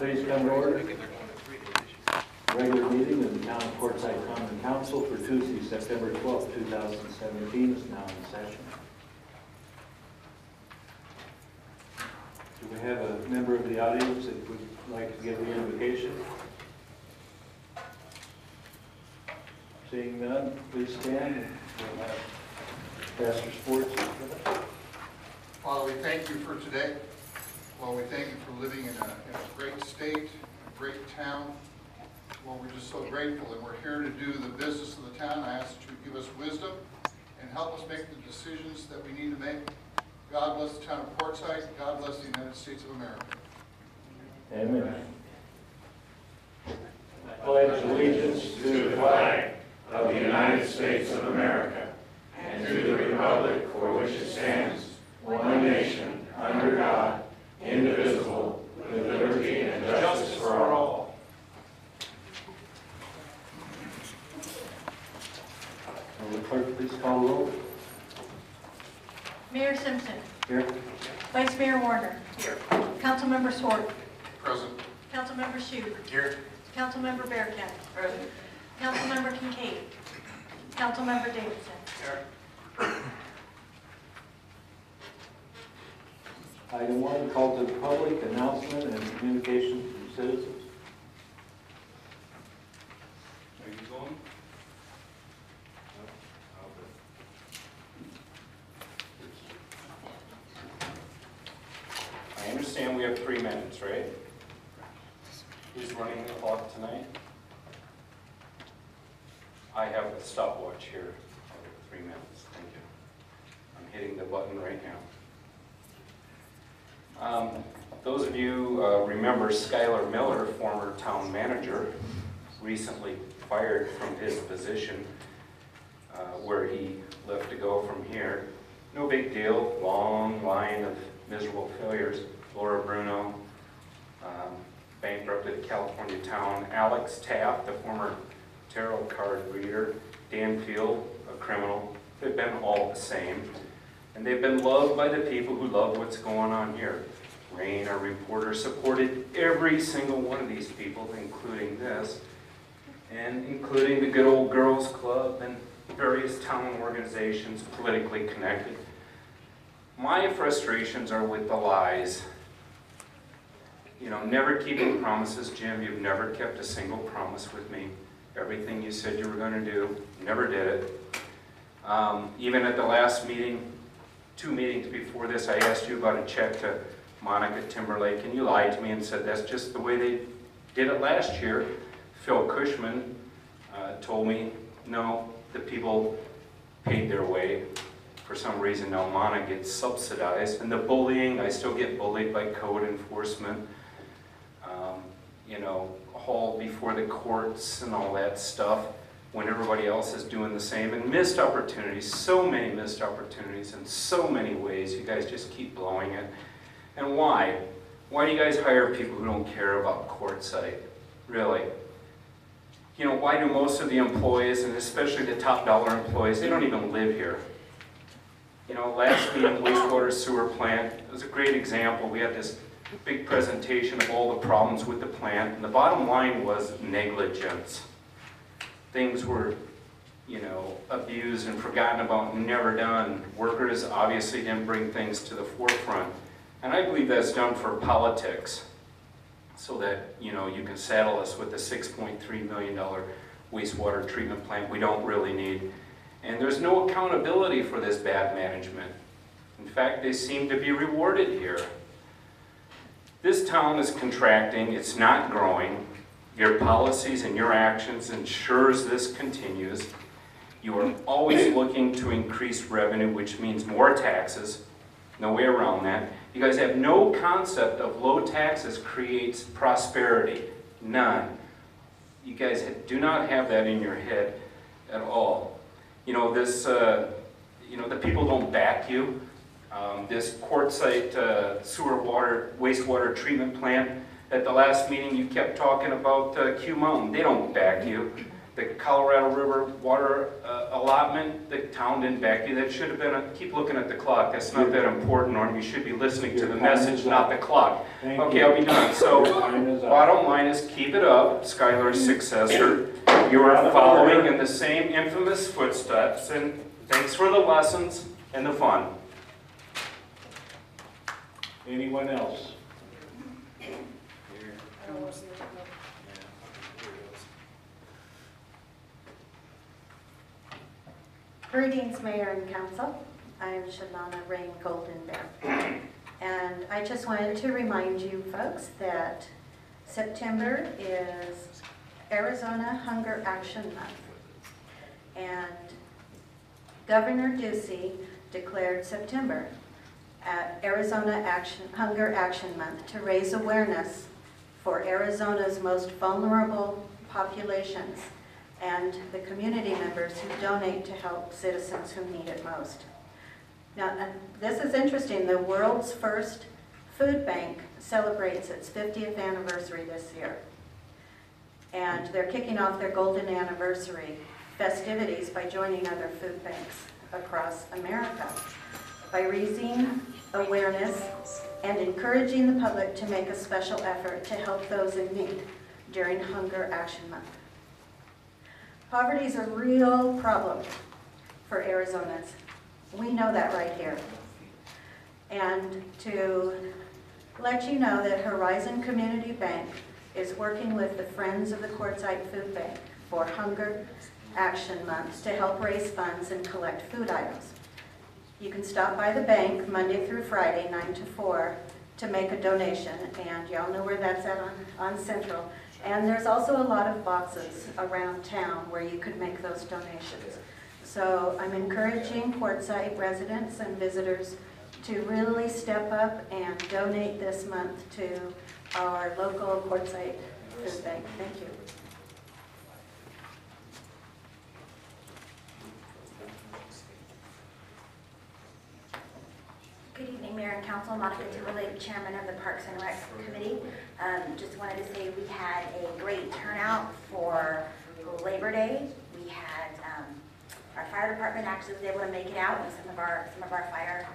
Please come to order. Regular meeting of the Town of Quartzsite Common Council for Tuesday, September 12th, 2017 is now in session. Do we have a member of the audience that would like to give the invocation? Seeing none, please stand. Pastor Sports. Father, we thank you for today. Lord, we thank you for living in a, in a great state, a great town. Lord, we're just so grateful and we're here to do the business of the town. I ask that you give us wisdom and help us make the decisions that we need to make. God bless the town of Quartzsite. God bless the United States of America. Amen. I Pledge allegiance to the flag of the United States of America and to the republic for which it stands, one nation, under God, indivisible, with liberty and justice for all. Will the clerk please call the roll? Mayor Simpson. Here. Vice Mayor Warner. Here. Councilmember Swartz. Present. Councilmember Shew. Here. Councilmember Bearcat. Present. Councilmember Kincade. Councilmember Davidson. Item one, call to the public, announcement and communication from citizens. Are you going? I understand we have three minutes, right? Who's running the clock tonight? I have a stopwatch here. I have three minutes, thank you. I'm hitting the button right now. Um, Those of you uh, remember Skylar Miller, former town manager, recently fired from his position uh, where he left to go from here. No big deal, long line of miserable failures. Laura Bruno, um, bankrupted California town. Alex Taft, the former tarot card reader. Dan Field, a criminal. They've been all the same. And they've been loved by the people who love what's going on here. Rain, our reporter, supported every single one of these people, including this, and including the good old girls club and various town organizations politically connected. My frustrations are with the lies. You know, never keeping promises, Jim, you've never kept a single promise with me. Everything you said you were gonna do, never did it. Um, even at the last meeting, two meetings before this, I asked you about a check to Monica Timberlake, and you lied to me and said that's just the way they did it last year. Phil Cushman uh, told me, no, the people paid their way. For some reason now Mana gets subsidized, and the bullying, I still get bullied by code enforcement. Um, You know, hauled before the courts and all that stuff, when everybody else is doing the same, and missed opportunities, so many missed opportunities in so many ways, you guys just keep blowing it. And why? Why do you guys hire people who don't care about Quartzsite? Really? You know, why do most of the employees, and especially the top dollar employees, they don't even live here? You know, last meeting, wastewater sewer plant, it was a great example. We had this big presentation of all the problems with the plant, and the bottom line was negligence. Things were, you know, abused and forgotten about, and never done. Workers obviously didn't bring things to the forefront. And I believe that's done for politics, so that, you know, you can saddle us with a $6.3 million wastewater treatment plant we don't really need. And there's no accountability for this bad management. In fact, they seem to be rewarded here. This town is contracting, it's not growing. Your policies and your actions ensures this continues. You are always looking to increase revenue, which means more taxes. No way around that. You guys have no concept of low taxes creates prosperity. None. You guys do not have that in your head at all. You know, this, uh, you know, the people don't back you. Um, this Quartzsite uh, sewer water, wastewater treatment plant, at the last meeting you kept talking about uh, Q Mountain. They don't back you. the Colorado River water uh, allotment, the town didn't back you, that should have been, a- keep looking at the clock, that's not that important, Norm, you should be listening to the message, not the clock. Thank Okay, you. I'll be done, so, Your time is up. bottom line is keep it up, Skylar's successor. You are following in the same infamous footsteps, and thanks for the lessons and the fun. Anyone else? Greetings, Mayor and Council. I am Shalana Rain Golden Bear. And I just wanted to remind you folks that September is Arizona Hunger Action Month. And Governor Ducey declared September at Arizona Action, Hunger Action Month to raise awareness for Arizona's most vulnerable populations and the community members who donate to help citizens who need it most. Now, this is interesting, the world's first food bank celebrates its 50th anniversary this year. And they're kicking off their golden anniversary festivities by joining other food banks across America by raising awareness and encouraging the public to make a special effort to help those in need during Hunger Action Month. Poverty is a real problem for Arizonans. We know that right here. And to let you know that Horizon Community Bank is working with the Friends of the Quartzsite Food Bank for Hunger Action Month to help raise funds and collect food items. You can stop by the bank Monday through Friday, 9 to 4, to make a donation, and y'all know where that's at on, on Central. And there's also a lot of boxes around town where you could make those donations. So I'm encouraging Quartzsite residents and visitors to really step up and donate this month to our local Quartzsite Food Bank. Thank you. Good evening, Mayor and Council. Monica Timberlake, Chairman of the Parks and Rec Committee. Um, Just wanted to say we had a great turnout for Labor Day. We had, um, our fire department actually was able to make it out, and some of our, some of our fire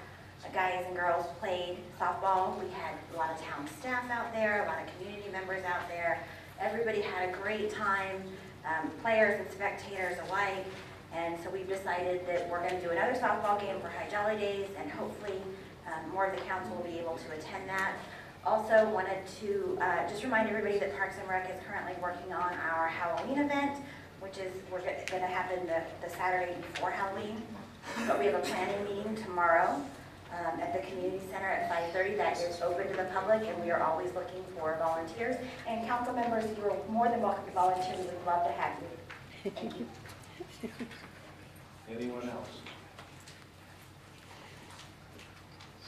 guys and girls played softball. We had a lot of town staff out there, a lot of community members out there. Everybody had a great time, um, players and spectators alike. And so we've decided that we're going to do another softball game for Hi Jolly Days, and hopefully um, more of the council will be able to attend that. Also wanted to uh, just remind everybody that Parks and Rec is currently working on our Halloween event, which is, we're going to happen the the Saturday before Halloween. But we have a planning meeting tomorrow um, at the community center at 5:30 that is open to the public, and we are always looking for volunteers. And council members, you're more than welcome to volunteer, we would love to have you. Thank you. Anyone else?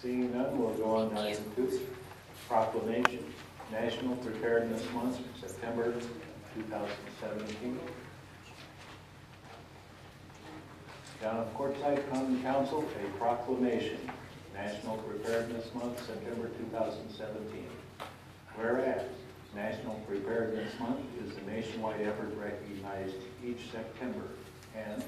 Seeing none, we'll go on to item two, proclamation, National Preparedness Month, September 2017. Town of Quartzsite Common Council, a proclamation, National Preparedness Month, September 2017. Whereas National Preparedness Month is a nationwide effort recognized each September, and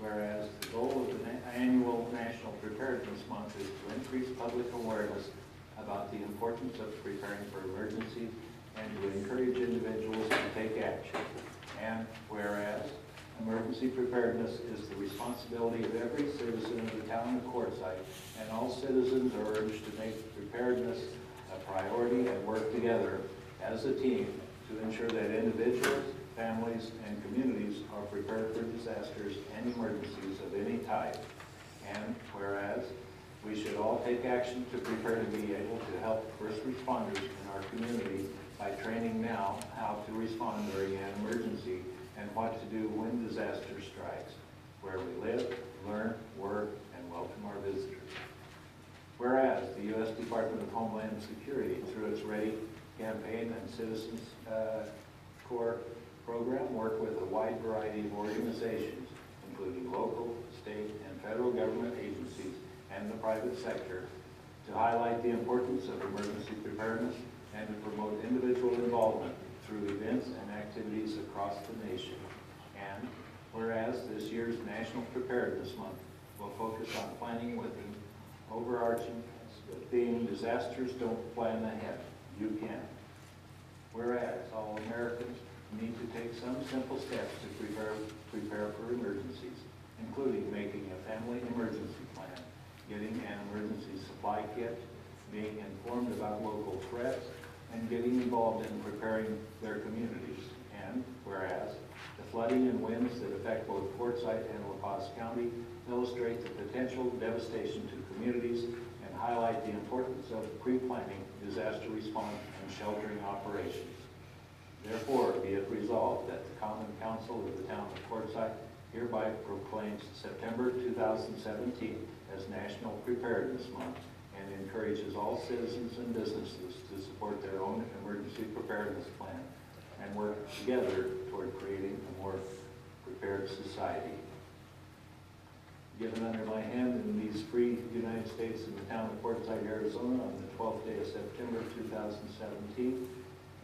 whereas the goal of the annual National Preparedness Month is to increase public awareness about the importance of preparing for emergencies and to encourage individuals to take action. And whereas emergency preparedness is the responsibility of every citizen of the town of Quartzsite, and all citizens are urged to make preparedness a priority and work together as a team to ensure that individuals, families, and communities are prepared for disasters and emergencies of any type. And whereas we should all take action to prepare to be able to help first responders in our community by training now how to respond during an emergency and what to do when disaster strikes, where we live, learn, work, and welcome our visitors. Whereas the U.S. Department of Homeland Security, through its READY campaign and Citizens uh, Corps program, work with a wide variety of organizations, including local, state, and federal government agencies and the private sector, to highlight the importance of emergency preparedness and to promote individual involvement through events and activities across the nation. And whereas this year's National Preparedness Month will focus on planning with an overarching theme, disasters don't plan ahead, you can. Whereas all Americans need to take some simple steps to prepare, prepare for emergencies, including making a family emergency plan, getting an emergency supply kit, being informed about local threats, and getting involved in preparing their communities. And whereas the flooding and winds that affect both Quartzsite and La Paz County illustrate the potential devastation to communities and highlight the importance of pre-planning, disaster response, and sheltering operations. Therefore, be it resolved that the Common Council of the Town of Quartzsite hereby proclaims September 2017 as National Preparedness Month and encourages all citizens and businesses to support their own emergency preparedness plan and work together toward creating a more prepared society. Given under my hand in these free United States in the town of Quartzsite, Arizona on the 12th day of September 2017,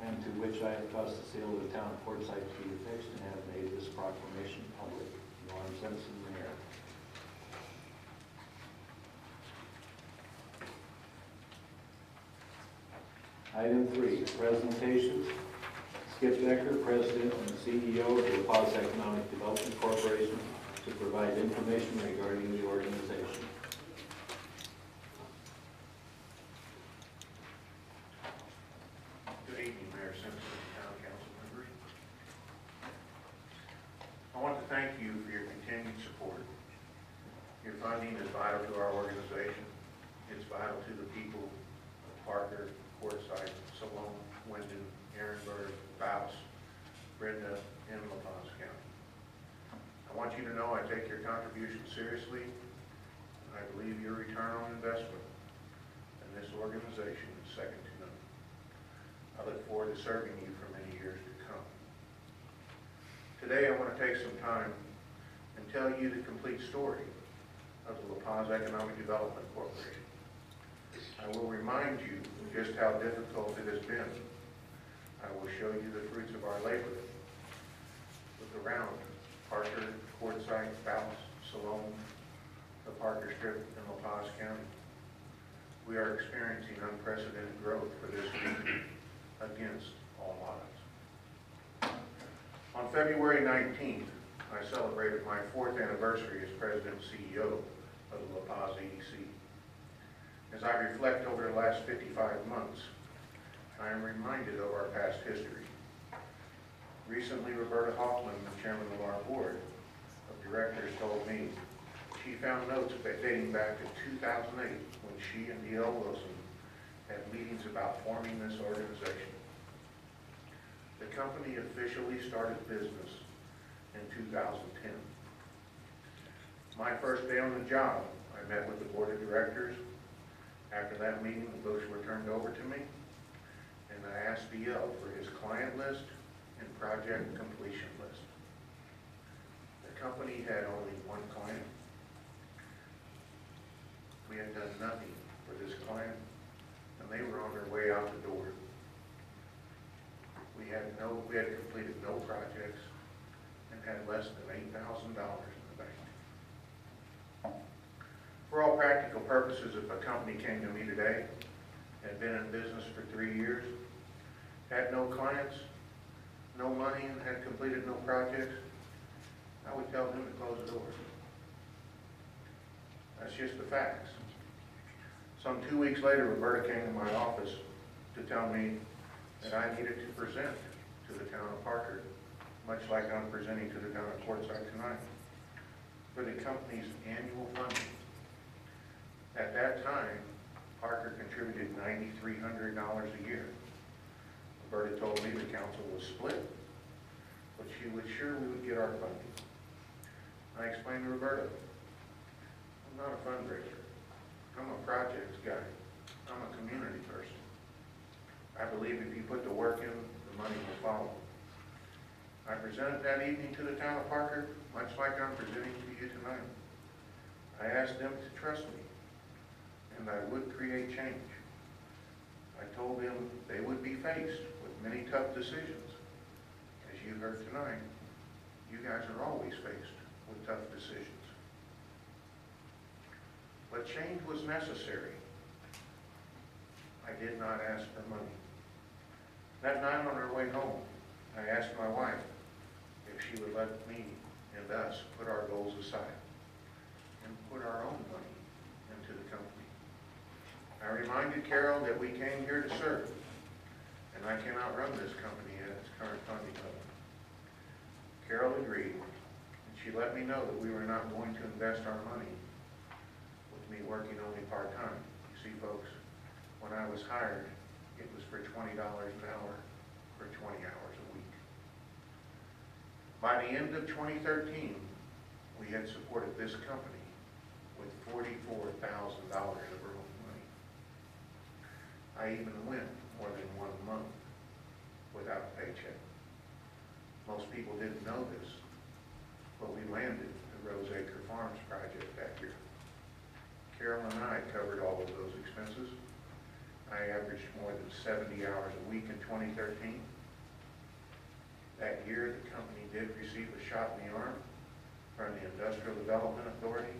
and to which I have caused the seal of the town of Quartzsite to be affixed and have made this proclamation public. Norm Simpson, Mayor. Item three, presentations. Skip Becker, President and CEO of the La Economic Development Corporation, to provide information regarding the organization. Good evening, Mayor Simpson and Town Council members. I want to thank you for your continued support. Your funding is vital to our organization. It's vital to the people of Parker, Quartzsite, Salome, Wenden, Ehrenberg, Bouse, Brenda, and La Paz County. I want you to know I take your contribution seriously, and I believe your return on investment in this organization is second to none. I look forward to serving you for many years to come. Today, I want to take some time and tell you the complete story of the La Paz Economic Development Corporation. I will remind you just how difficult it has been. I will show you the fruits of our labor. Look around, Parker, Quartzsite, Dallas, Salome, the Parker Strip, and La Paz County. We are experiencing unprecedented growth for this region against all odds. On February 19th, I celebrated my fourth anniversary as President and CEO of the La Paz EDC. As I reflect over the last 55 months, I am reminded of our past history. Recently, Roberta Hoffman, the chairman of our board of directors, told me she found notes dating back to 2008 when she and D.L. Wilson had meetings about forming this organization. The company officially started business in 2010. My first day on the job, I met with the board of directors. After that meeting, the books were turned over to me, and I asked DL for his client list and project completion list. The company had only one client. We had done nothing for this client, and they were on their way out the door. We had no, we had completed no projects and had less than eight thousand dollars in the bank. For all practical purposes, if a company came to me today, had been in business for three years, had no clients, no money, and had completed no projects, I would tell them to close the doors. That's just the facts. Some two weeks later, Roberta came to my office to tell me that I needed to present to the town of Parker, much like I'm presenting to the town of Quartzsite tonight, for the company's annual funding. At that time, Parker contributed ninety-three hundred dollars a year. Roberta told me the council was split, but she was sure we would get our funding. I explained to Roberta, I'm not a fundraiser. I'm a projects guy. I'm a community person. I believe if you put the work in, the money will follow. I presented that evening to the town of Parker, much like I'm presenting to you tonight. I asked them to trust me, and I would create change. I told them they would be faced with many tough decisions, as you heard tonight. You guys are always faced with tough decisions. But change was necessary. I did not ask for money. That night on our way home, I asked my wife if she would let me and us put our goals aside and put our own money into the company. I reminded Carol that we came here to serve, and I cannot run this company at its current funding level. Carol agreed, and she let me know that we were not going to invest our money with me working only part-time. You see, folks, when I was hired, for twenty dollars an hour for twenty hours a week. By the end of twenty thirteen, we had supported this company with forty-four thousand dollars of our own money. I even went more than one month without a paycheck. Most people didn't know this, but we landed the Rose Acre Farms project that year. Carol and I covered all of those expenses. I averaged more than seventy hours a week in twenty thirteen. That year, the company did receive a shot in the arm from the Industrial Development Authority,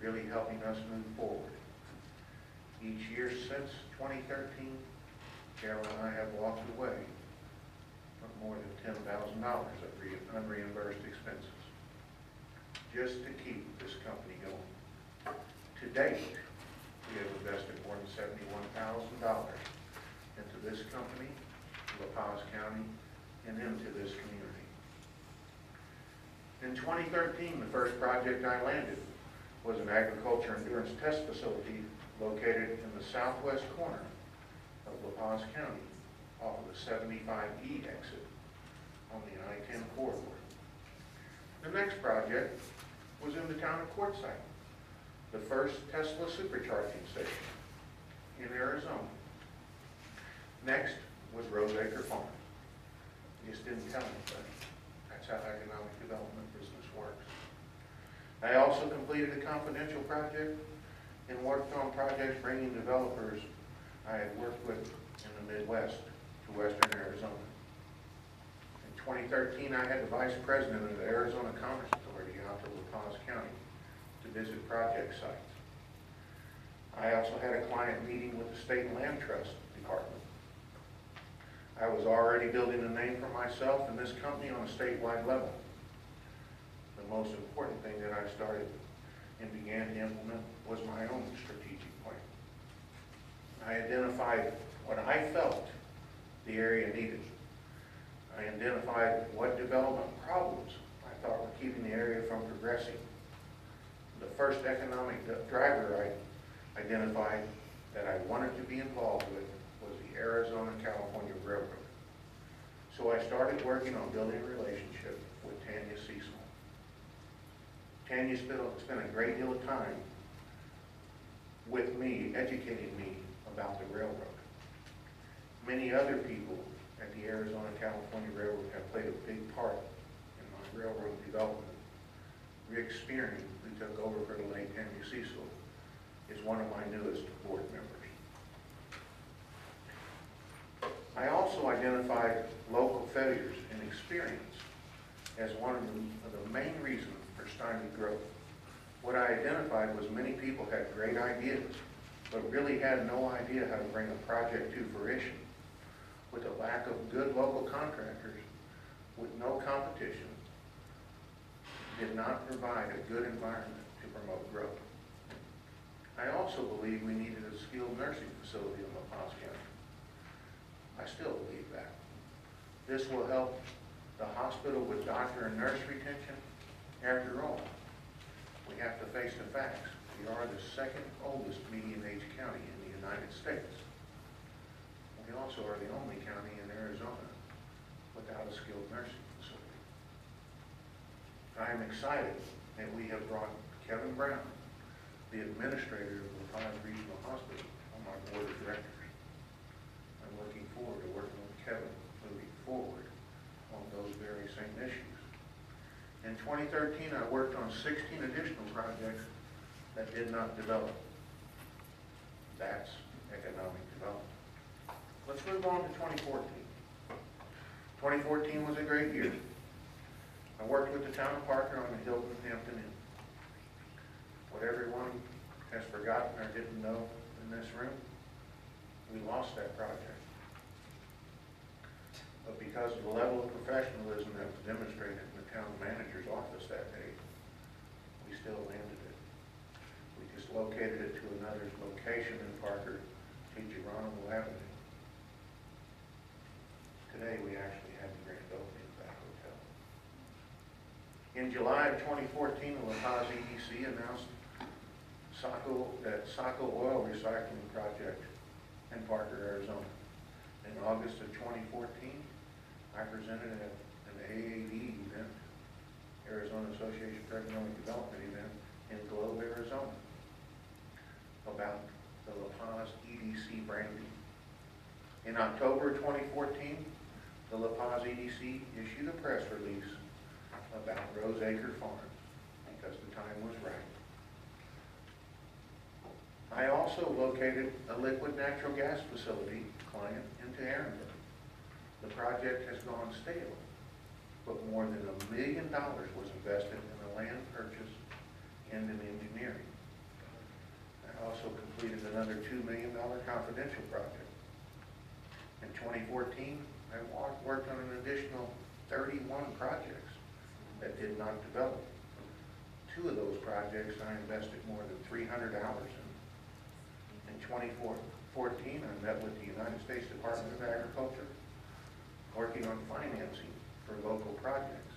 really helping us move forward. Each year since twenty thirteen, Carol and I have walked away from more than ten thousand dollars of re- unreimbursed expenses, just to keep this company going. To date, we have invested more than seventy-one thousand dollars into this company, La Paz County, and into this community. In 2013, the first project I landed was an agriculture endurance test facility located in the southwest corner of La Paz County off of the 75E exit on the I-10 corridor. The next project was in the town of Quartzsite, the first Tesla supercharging station in Arizona. Next was Rose Acre Farm. Just didn't tell anybody. That's how economic development business works. I also completed a confidential project and worked on projects bringing developers I had worked with in the Midwest to western Arizona. In 2013, I had the vice president of the Arizona Commerce Authority out to La Paz County visit project sites. I also had a client meeting with the State Land Trust Department. I was already building a name for myself and this company on a statewide level. The most important thing that I started and began to implement was my own strategic plan. I identified what I felt the area needed. I identified what development problems I thought were keeping the area from progressing. The first economic driver I identified that I wanted to be involved with was the Arizona-California Railroad. So I started working on building a relationship with Tanya Cecil. Tanya spent, a great deal of time with me, educating me about the railroad. Many other people at the Arizona-California Railroad have played a big part in my railroad development. Rick Spearing, took over for the late Tanya Cecil, is one of my newest board members. I also identified local failures and experience as one of the, the main reasons for stymied growth. What I identified was many people had great ideas, but really had no idea how to bring a project to fruition. With a lack of good local contractors, with no competition, did not provide a good environment to promote growth. I also believe we needed a skilled nursing facility in La Paz County. I still believe that. This will help the hospital with doctor and nurse retention. After all, we have to face the facts. We are the second oldest median age county in the United States. We also are the only county in Arizona without a skilled nursing. I am excited that we have brought Kevin Brown, the administrator of La Paz Regional Hospital, on our board of directors. I'm looking forward to working with Kevin moving forward on those very same issues. In 2013, I worked on 16 additional projects that did not develop. That's economic development. Let's move on to 2014. 2014 was a great year. I worked with the town of Parker on the Hilton Hampton Inn. What everyone has forgotten or didn't know in this room, we lost that project. But because of the level of professionalism that was demonstrated in the town manager's office that day, we still landed it. We just located it to another location in Parker, to Geronimo Avenue. Today, we actually had the grand opening of that hotel. In July of 2014, the La Paz EDC announced Saco, that Saco Oil Recycling Project in Parker, Arizona. In August of 2014, I presented at an AAD event, Arizona Association for Economic Development event in Globe, Arizona, about the La Paz EDC branding. In October 2014, the La Paz EDC issued a press release about Rose Acre Farms because the time was right. I also located a liquid natural gas facility client into Aaronville. The project has gone stale, but more than a million dollars was invested in the land purchase and in engineering. I also completed another $2 million confidential project. In 2014, I worked on an additional 31 projects that did not develop. Two of those projects I invested more than 300 hours in. In 2014, I met with the United States Department of Agriculture, working on financing for local projects.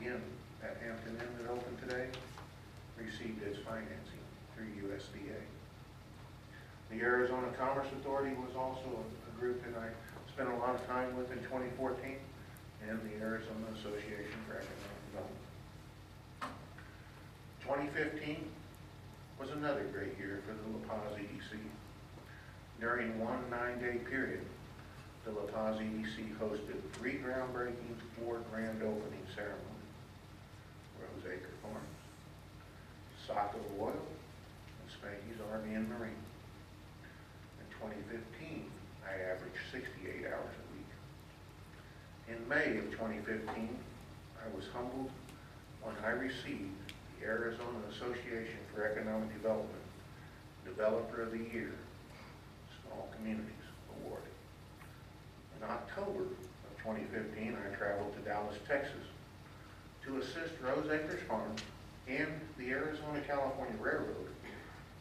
Again, that Hampton Inn that opened today received its financing through USDA. The Arizona Commerce Authority was also a a group that I spent a lot of time with in 2014, and the Arizona Association for Economic Development. 2015 was another great year for the La Paz EDC. During one nine-day period, the La Paz EDC hosted three groundbreaking, four grand opening ceremonies. Rose Acre Farms, Saco Oil, and Spanky's RV and Marine. In 2015, I averaged 68 hours. In May of 2015, I was humbled when I received the Arizona Association for Economic Development Developer of the Year Small Communities Award. In October of 2015, I traveled to Dallas, Texas to assist Rose Acres Farm and the Arizona-California Railroad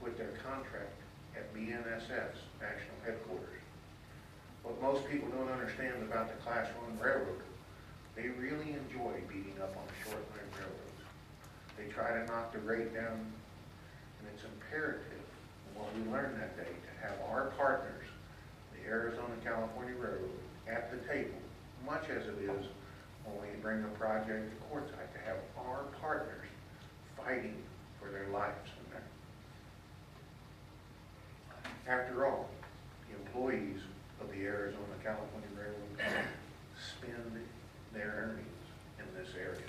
with their contract at BNSF's national headquarters. What most people don't understand about the Class One railroad, they really enjoy beating up on the short line railroads. They try to knock the rate down, and it's imperative, what we learned that day, to have our partners, the Arizona-California Railroad, at the table, much as it is when we bring a project to Quartzsite, to have our partners fighting for their lives in there. After all, the employees of the Arizona-California Railroad spend their earnings in this area.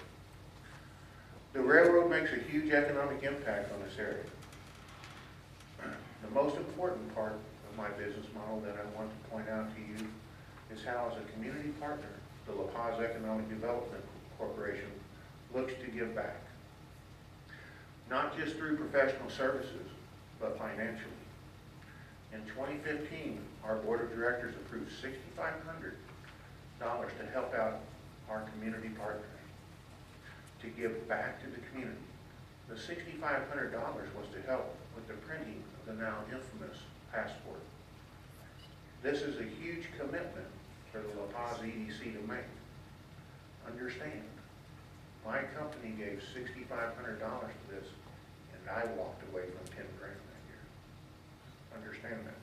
The railroad makes a huge economic impact on this area. The most important part of my business model that I want to point out to you is how, as a community partner, the La Paz Economic Development Corporation looks to give back. Not just through professional services, but financially. In 2015, our board of directors approved $6,500 to help out our community partners, to give back to the community. The $6,500 was to help with the printing of the now infamous passport. This is a huge commitment for the La Paz EDC to make. Understand, my company gave $6,500 to this, and I walked away from 10 grand. Understand that.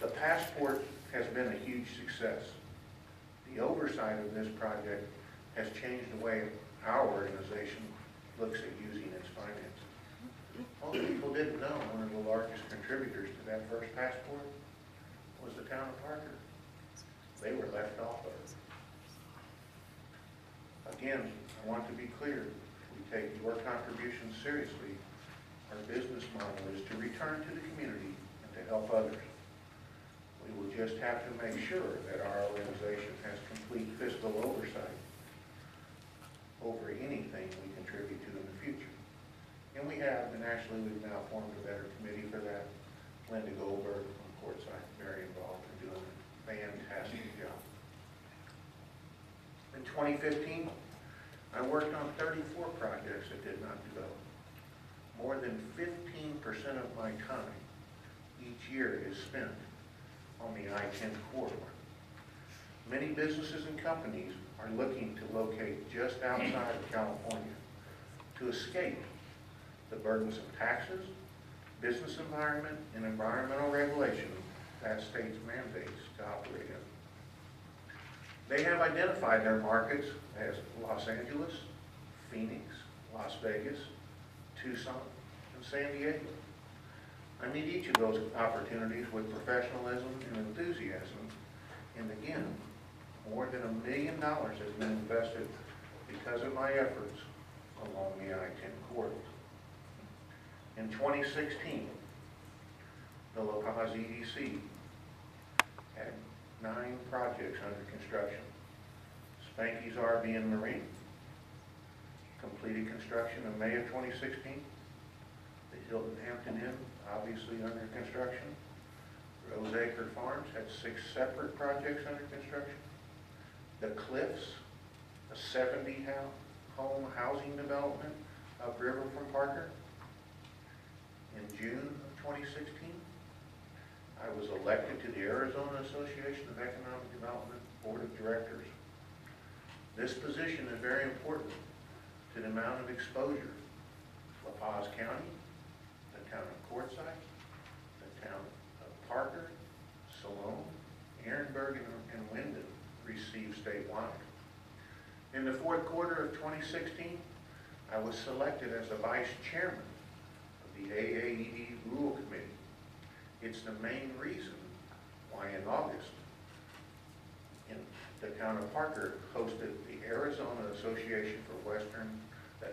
The passport has been a huge success. The oversight of this project has changed the way our organization looks at using its finances. Most people didn't know one of the largest contributors to that first passport was the town of Parker. They were left off of it. Again, I want to be clear, we take your contributions seriously. Our business model is to return to the community and to help others. We will just have to make sure that our organization has complete fiscal oversight over anything we contribute to in the future. And we have, and actually, we've now formed a better committee for that. Linda Goldberg from Quartzsite, very involved in doing a fantastic job. In 2015, I worked on 34 projects that did not develop. More than 15% of my time each year is spent on the I-10 corridor. Many businesses and companies are looking to locate just outside of California to escape the burdensome taxes, business environment, and environmental regulation that state's mandates to operate in. They have identified their markets as Los Angeles, Phoenix, Las Vegas, Tucson, and San Diego. I meet each of those opportunities with professionalism and enthusiasm, and again, more than a million dollars has been invested because of my efforts along the I-10 corridor. In 2016, the Paz EDC had nine projects under construction. Spanky's RV and Marine completed construction in May of 2016. The Hilton Hampton Inn, obviously under construction. Rose Acre Farms had six separate projects under construction. The Cliffs, a 70-home housing development upriver from Parker. In June of 2016, I was elected to the Arizona Association of Economic Development Board of Directors. This position is very important to the amount of exposure La Paz County, the town of Quartzsite, the town of Parker, Salome, Ehrenberg, and and Wenden receive statewide. In the fourth quarter of 2016, I was selected as the vice chairman of the AAED Rural Committee. It's the main reason why in August, in the town of Parker hosted the Arizona Association for Western,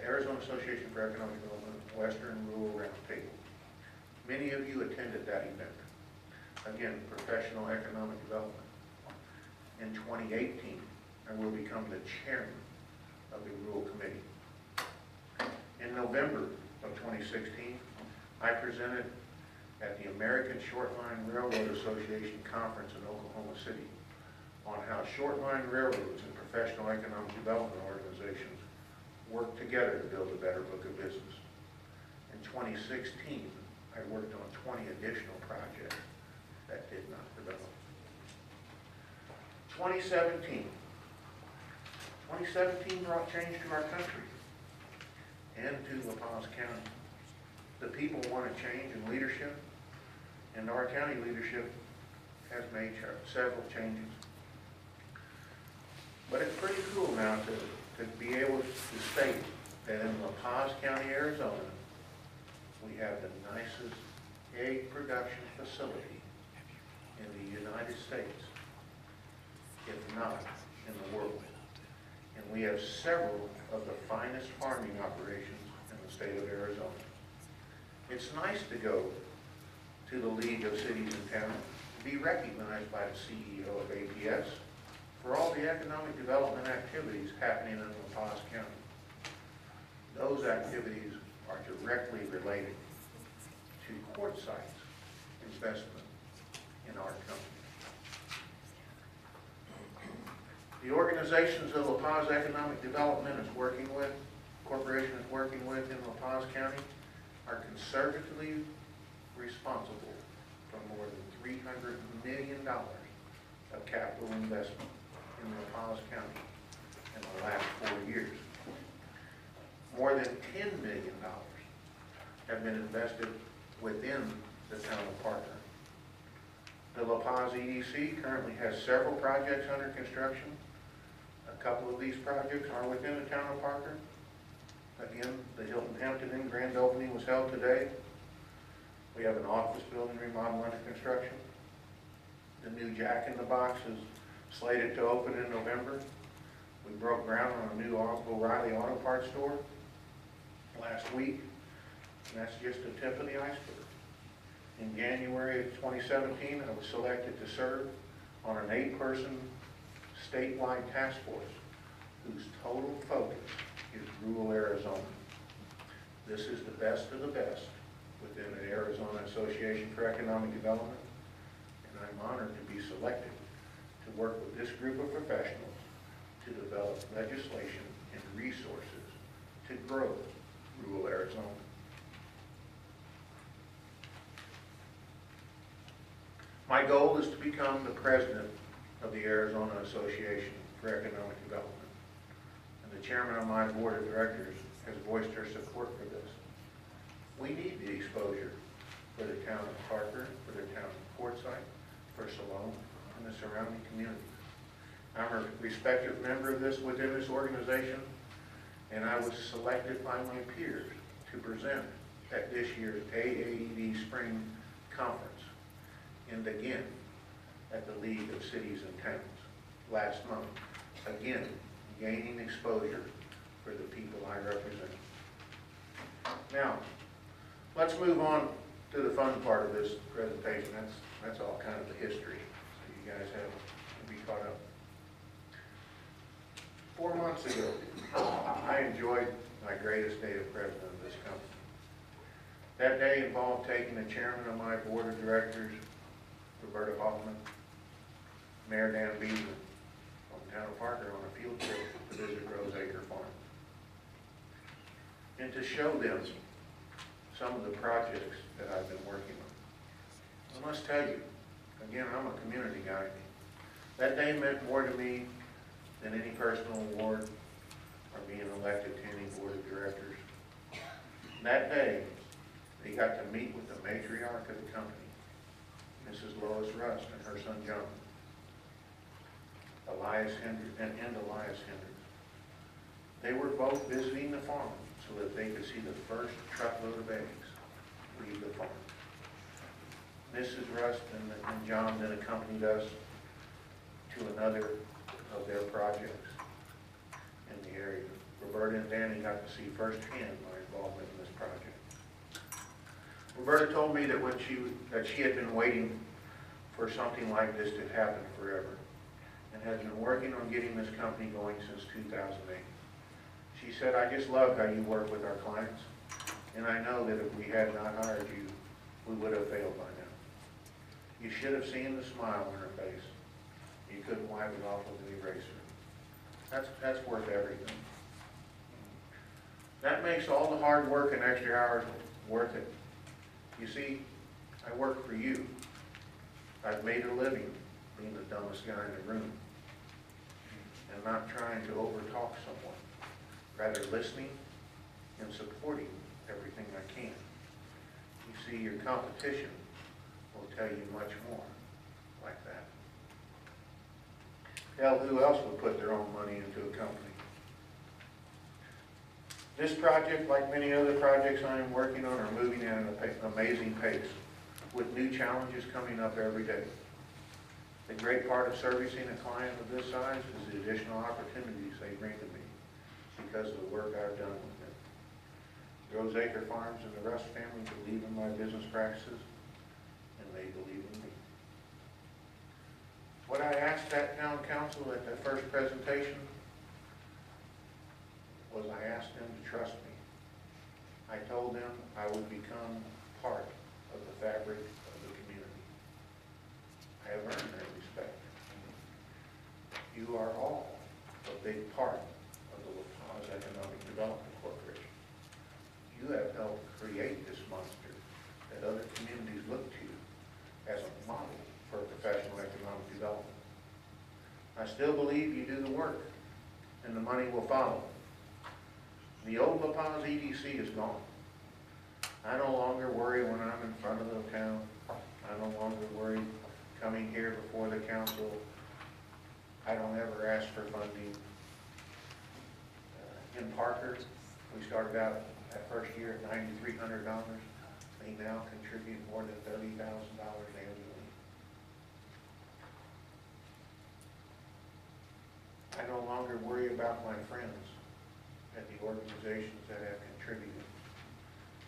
Arizona Association for Economic Development Western Rural Roundtable. Many of you attended that event. Again, professional economic development. In 2018, I will become the chairman of the Rural Committee. In November of 2016, I presented at the American Shortline Railroad Association Conference in Oklahoma City on how shortline railroads and professional economic development organizations work together to build a better book of business. In 2016, I worked on 20 additional projects that did not develop. 2017. 2017 brought change to our country and to La Paz County. The people want a change in leadership, and our county leadership has made several changes. But it's pretty cool now to, to be able to state that in La Paz County, Arizona, we have the nicest egg production facility in the United States, if not in the world. And we have several of the finest farming operations in the state of Arizona. It's nice to go to the League of Cities and Towns, be recognized by the CEO of APS for all the economic development activities happening in La Paz County. Those activities are directly related to Quartzsite's investment in our company. The organizations that La Paz Economic Development is working with, corporation is working with in La Paz County, are conservatively responsible for more than three hundred million dollars of capital investment in La County in the last four years. More than ten million dollars have been invested within the town of Parker. The La Paz EDC currently has several projects under construction. A couple of these projects are within the town of Parker. Again, the Hilton Hampton Inn grand opening was held today. We have an office building remodel under construction. The new Jack in the Box is slated to open in November. We broke ground on a new O'Reilly Auto Parts store last week, and that's just the tip of the iceberg. In January of 2017, I was selected to serve on an eight-person statewide task force whose total focus is rural Arizona. This is the best of the best within the Arizona Association for Economic Development, and I'm honored to be selected work with this group of professionals to develop legislation and resources to grow rural Arizona. My goal is to become the president of the Arizona Association for Economic Development. And the chairman of my board of directors has voiced her support for this. We need the exposure for the town of Parker, for the town of Quartzsite, for Salome, and the surrounding communities. I'm a respected member of this within this organization, and I was selected by my peers to present at this year's AAED Spring Conference and again at the League of Cities and Towns last month. Again, gaining exposure for the people I represent. Now, let's move on to the fun part of this presentation. That's, that's all kind of the history, you guys have to be caught up. Four months ago, I enjoyed my greatest day of president of this company. That day involved taking the chairman of my board of directors, Roberta Hoffman, Mayor Dan Beasley, from town of Parker on a field trip to visit Rose Acre Farm. And to show them some of the projects that I've been working on. I must tell you, again, I'm a community guy. That day meant more to me than any personal award or being elected to any board of directors. That day, they got to meet with the matriarch of the company, Mrs. Lois Rust, and her son John. Elias Hendricks, and, and Elias Hendricks. They were both visiting the farm so that they could see the first truckload of eggs leave the farm. Mrs. Rust and, and John then accompanied us to another of their projects in the area. Roberta and Danny got to see firsthand my involvement in this project. Roberta told me that when she, that she had been waiting for something like this to happen forever and has been working on getting this company going since 2008. She said, I just love how you work with our clients, and I know that if we had not hired you, we would have failed by now. You should have seen the smile on her face. You couldn't wipe it off with an eraser. That's, that's worth everything. That makes all the hard work and extra hours worth it. You see, I work for you. I've made a living being the dumbest guy in the room and not trying to overtalk someone, rather listening and supporting everything I can. You see, your competition tell you much more like that. Hell, who else would put their own money into a company? This project, like many other projects I am working on, are moving at an amazing pace, with new challenges coming up every day. The great part of servicing a client of this size is the additional opportunities they bring to me because of the work I've done with them. Rose Acre Farms and the Rust family believe in my business practices, and they believe in me. What I asked that town council at the first presentation was I asked them to trust me. I told them I would become part of the fabric of the community. I have earned their respect. You are all a big part of the La Paz Economic Development Corporation. You have helped create this monster that other communities look to as a model for professional economic development. I still believe you do the work and the money will follow. The old La Paz EDC is gone. I no longer worry when I'm in front of the town. I no longer worry coming here before the council. I don't ever ask for funding. Uh, in Parker, we started out that first year at $9,300. They now contribute more than $30,000 I no longer worry about my friends and the organizations that have contributed.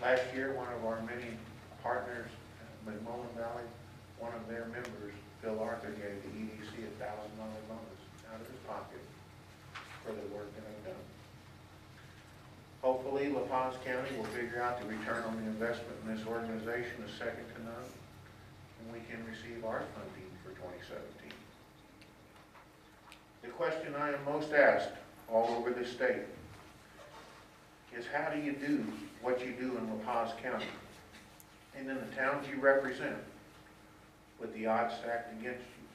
Last year, one of our many partners, uh, McMullen Valley, one of their members, Bill Arthur, gave the EDC a thousand dollar bonus out of his pocket for the work that they've done. Hopefully, La Paz County will figure out the return on the investment in this organization is second to none, and we can receive our funding for 2017. The question I am most asked all over the state is how do you do what you do in La Paz County and in the towns you represent with the odds stacked against you?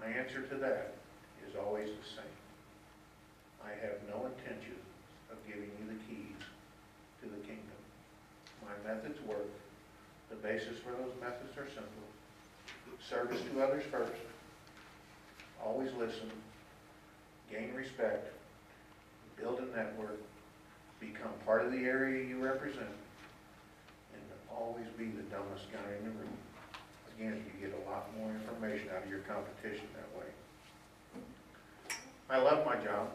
My answer to that is always the same. I have no intention of giving you the keys to the kingdom. My methods work. The basis for those methods are simple. Service to others first. Always listen. Gain respect. Build a network. Become part of the area you represent. And always be the dumbest guy in the room. Again, you get a lot more information out of your competition that way. I love my job.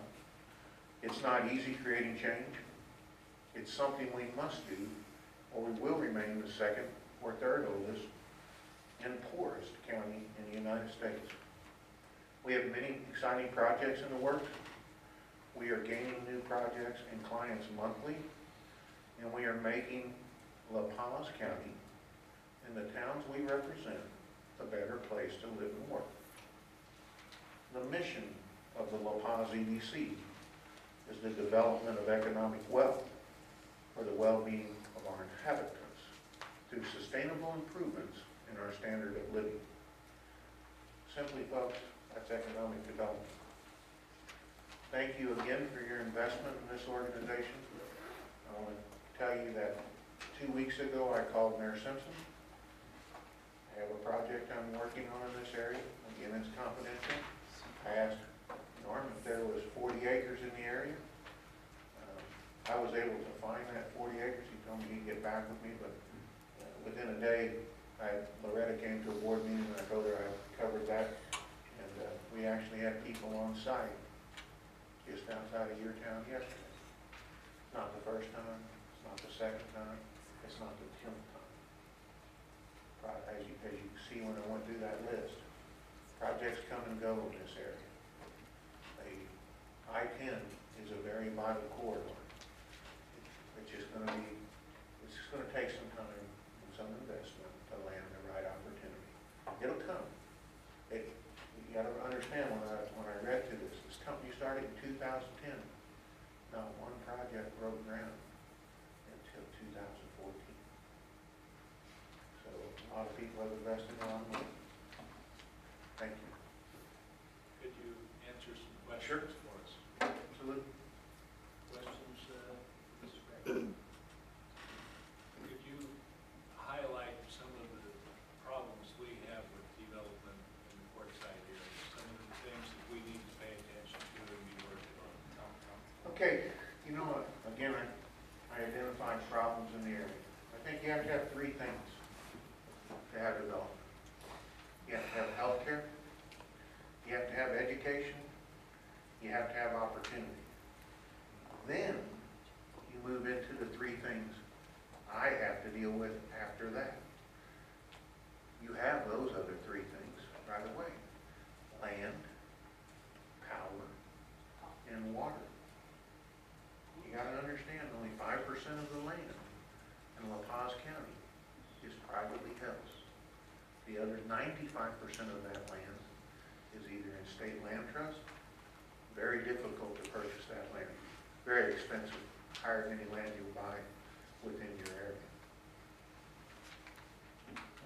It's not easy creating change. It's something we must do, or we will remain the second or third oldest and poorest county in the United States. We have many exciting projects in the works. We are gaining new projects and clients monthly, and we are making La Paz County and the towns we represent a better place to live and work. The mission of the La Paz EDC is the development of economic wealth for the well-being of our inhabitants through sustainable improvements in our standard of living. Simply, folks, that's economic development. Thank you again for your investment in this organization. I want to tell you that two weeks ago, I called Mayor Simpson. I have a project I'm working on in this area. Again, it's confidential. I asked Norm if there was 40 acres in the area. Um, I was able to find that 40 acres. He told me he'd get back with me, but uh, within a day, I, Loretta came to a board meeting and I told her I covered that. Uh, we actually had people on site just outside of your town yesterday. Not the first time, it's not the second time, it's not the tenth time. As you, as you see when I went through that list, projects come and go in this area. They, I-10 is a very vital corridor. It's just gonna be, it's just gonna take some time and some investment to land the right opportunity. It'll come. You gotta understand, when I, when I read through this, this company started in two thousand ten. Not one project broke ground until two thousand fourteen. So a lot of people have invested a lot of money. Thank you. Could you answer some questions for us? Absolutely. Questions, uh, Mr. Gregg? Could you highlight some of the problems we have with development in the Quartzsite area? Some of the things that we need to pay attention to and be working on? Okay, you know what, again, I, I identified problems in the area. I think you have to have three things to have development. You have to have healthcare, you have to have education, you have to have opportunity. Then, you move into the three things I have to deal with after that. You have those other three things right away. Land, power, and water. You gotta understand, only five percent of the land in La Paz County is privately held. The other ninety-five percent of that land is either in state land trust, very difficult to purchase that land, very higher than any land you buy within your area.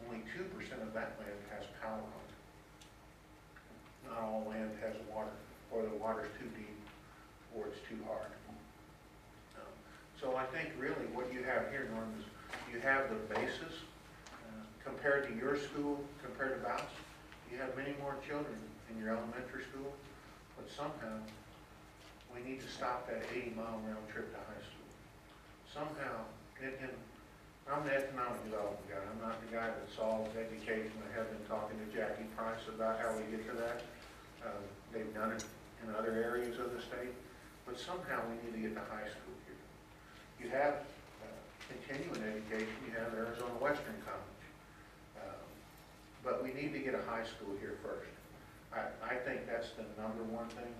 Only two percent of that land has power on it. Not all land has water, or the water's too deep, or it's too hard. Um, So I think really what you have here, Norm, is you have the basis, uh, compared to your school, compared to Bouse, you have many more children in your elementary school, but somehow, we need to stop that eighty mile round trip to high school. Somehow, I'm the economic development guy, I'm not the guy that solves education. I have been talking to Jackie Price about how we get to that. Uh, They've done it in other areas of the state, but somehow we need to get to high school here. You have uh, continuing education, you have Arizona Western College. Um, But we need to get a high school here first. I, I think that's the number one thing.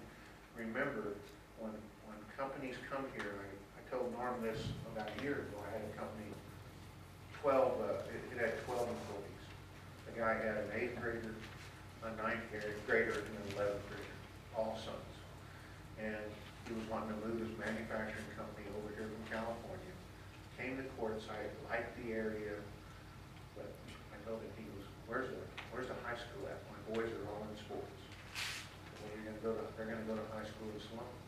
Remember, when, when companies come here, I, I told Norm this about a year ago, I had a company, twelve, uh, it, it had twelve employees. The guy had an eighth grader, a ninth gra- grader, and an eleventh grader, all sons. And he was wanting to move his manufacturing company over here from California. Came to Quartzsite, liked the area, but I told him, he was, where's the, where's the high school at? My boys are all in sports. Well, you're gonna go to, they're gonna go to high school in Salome.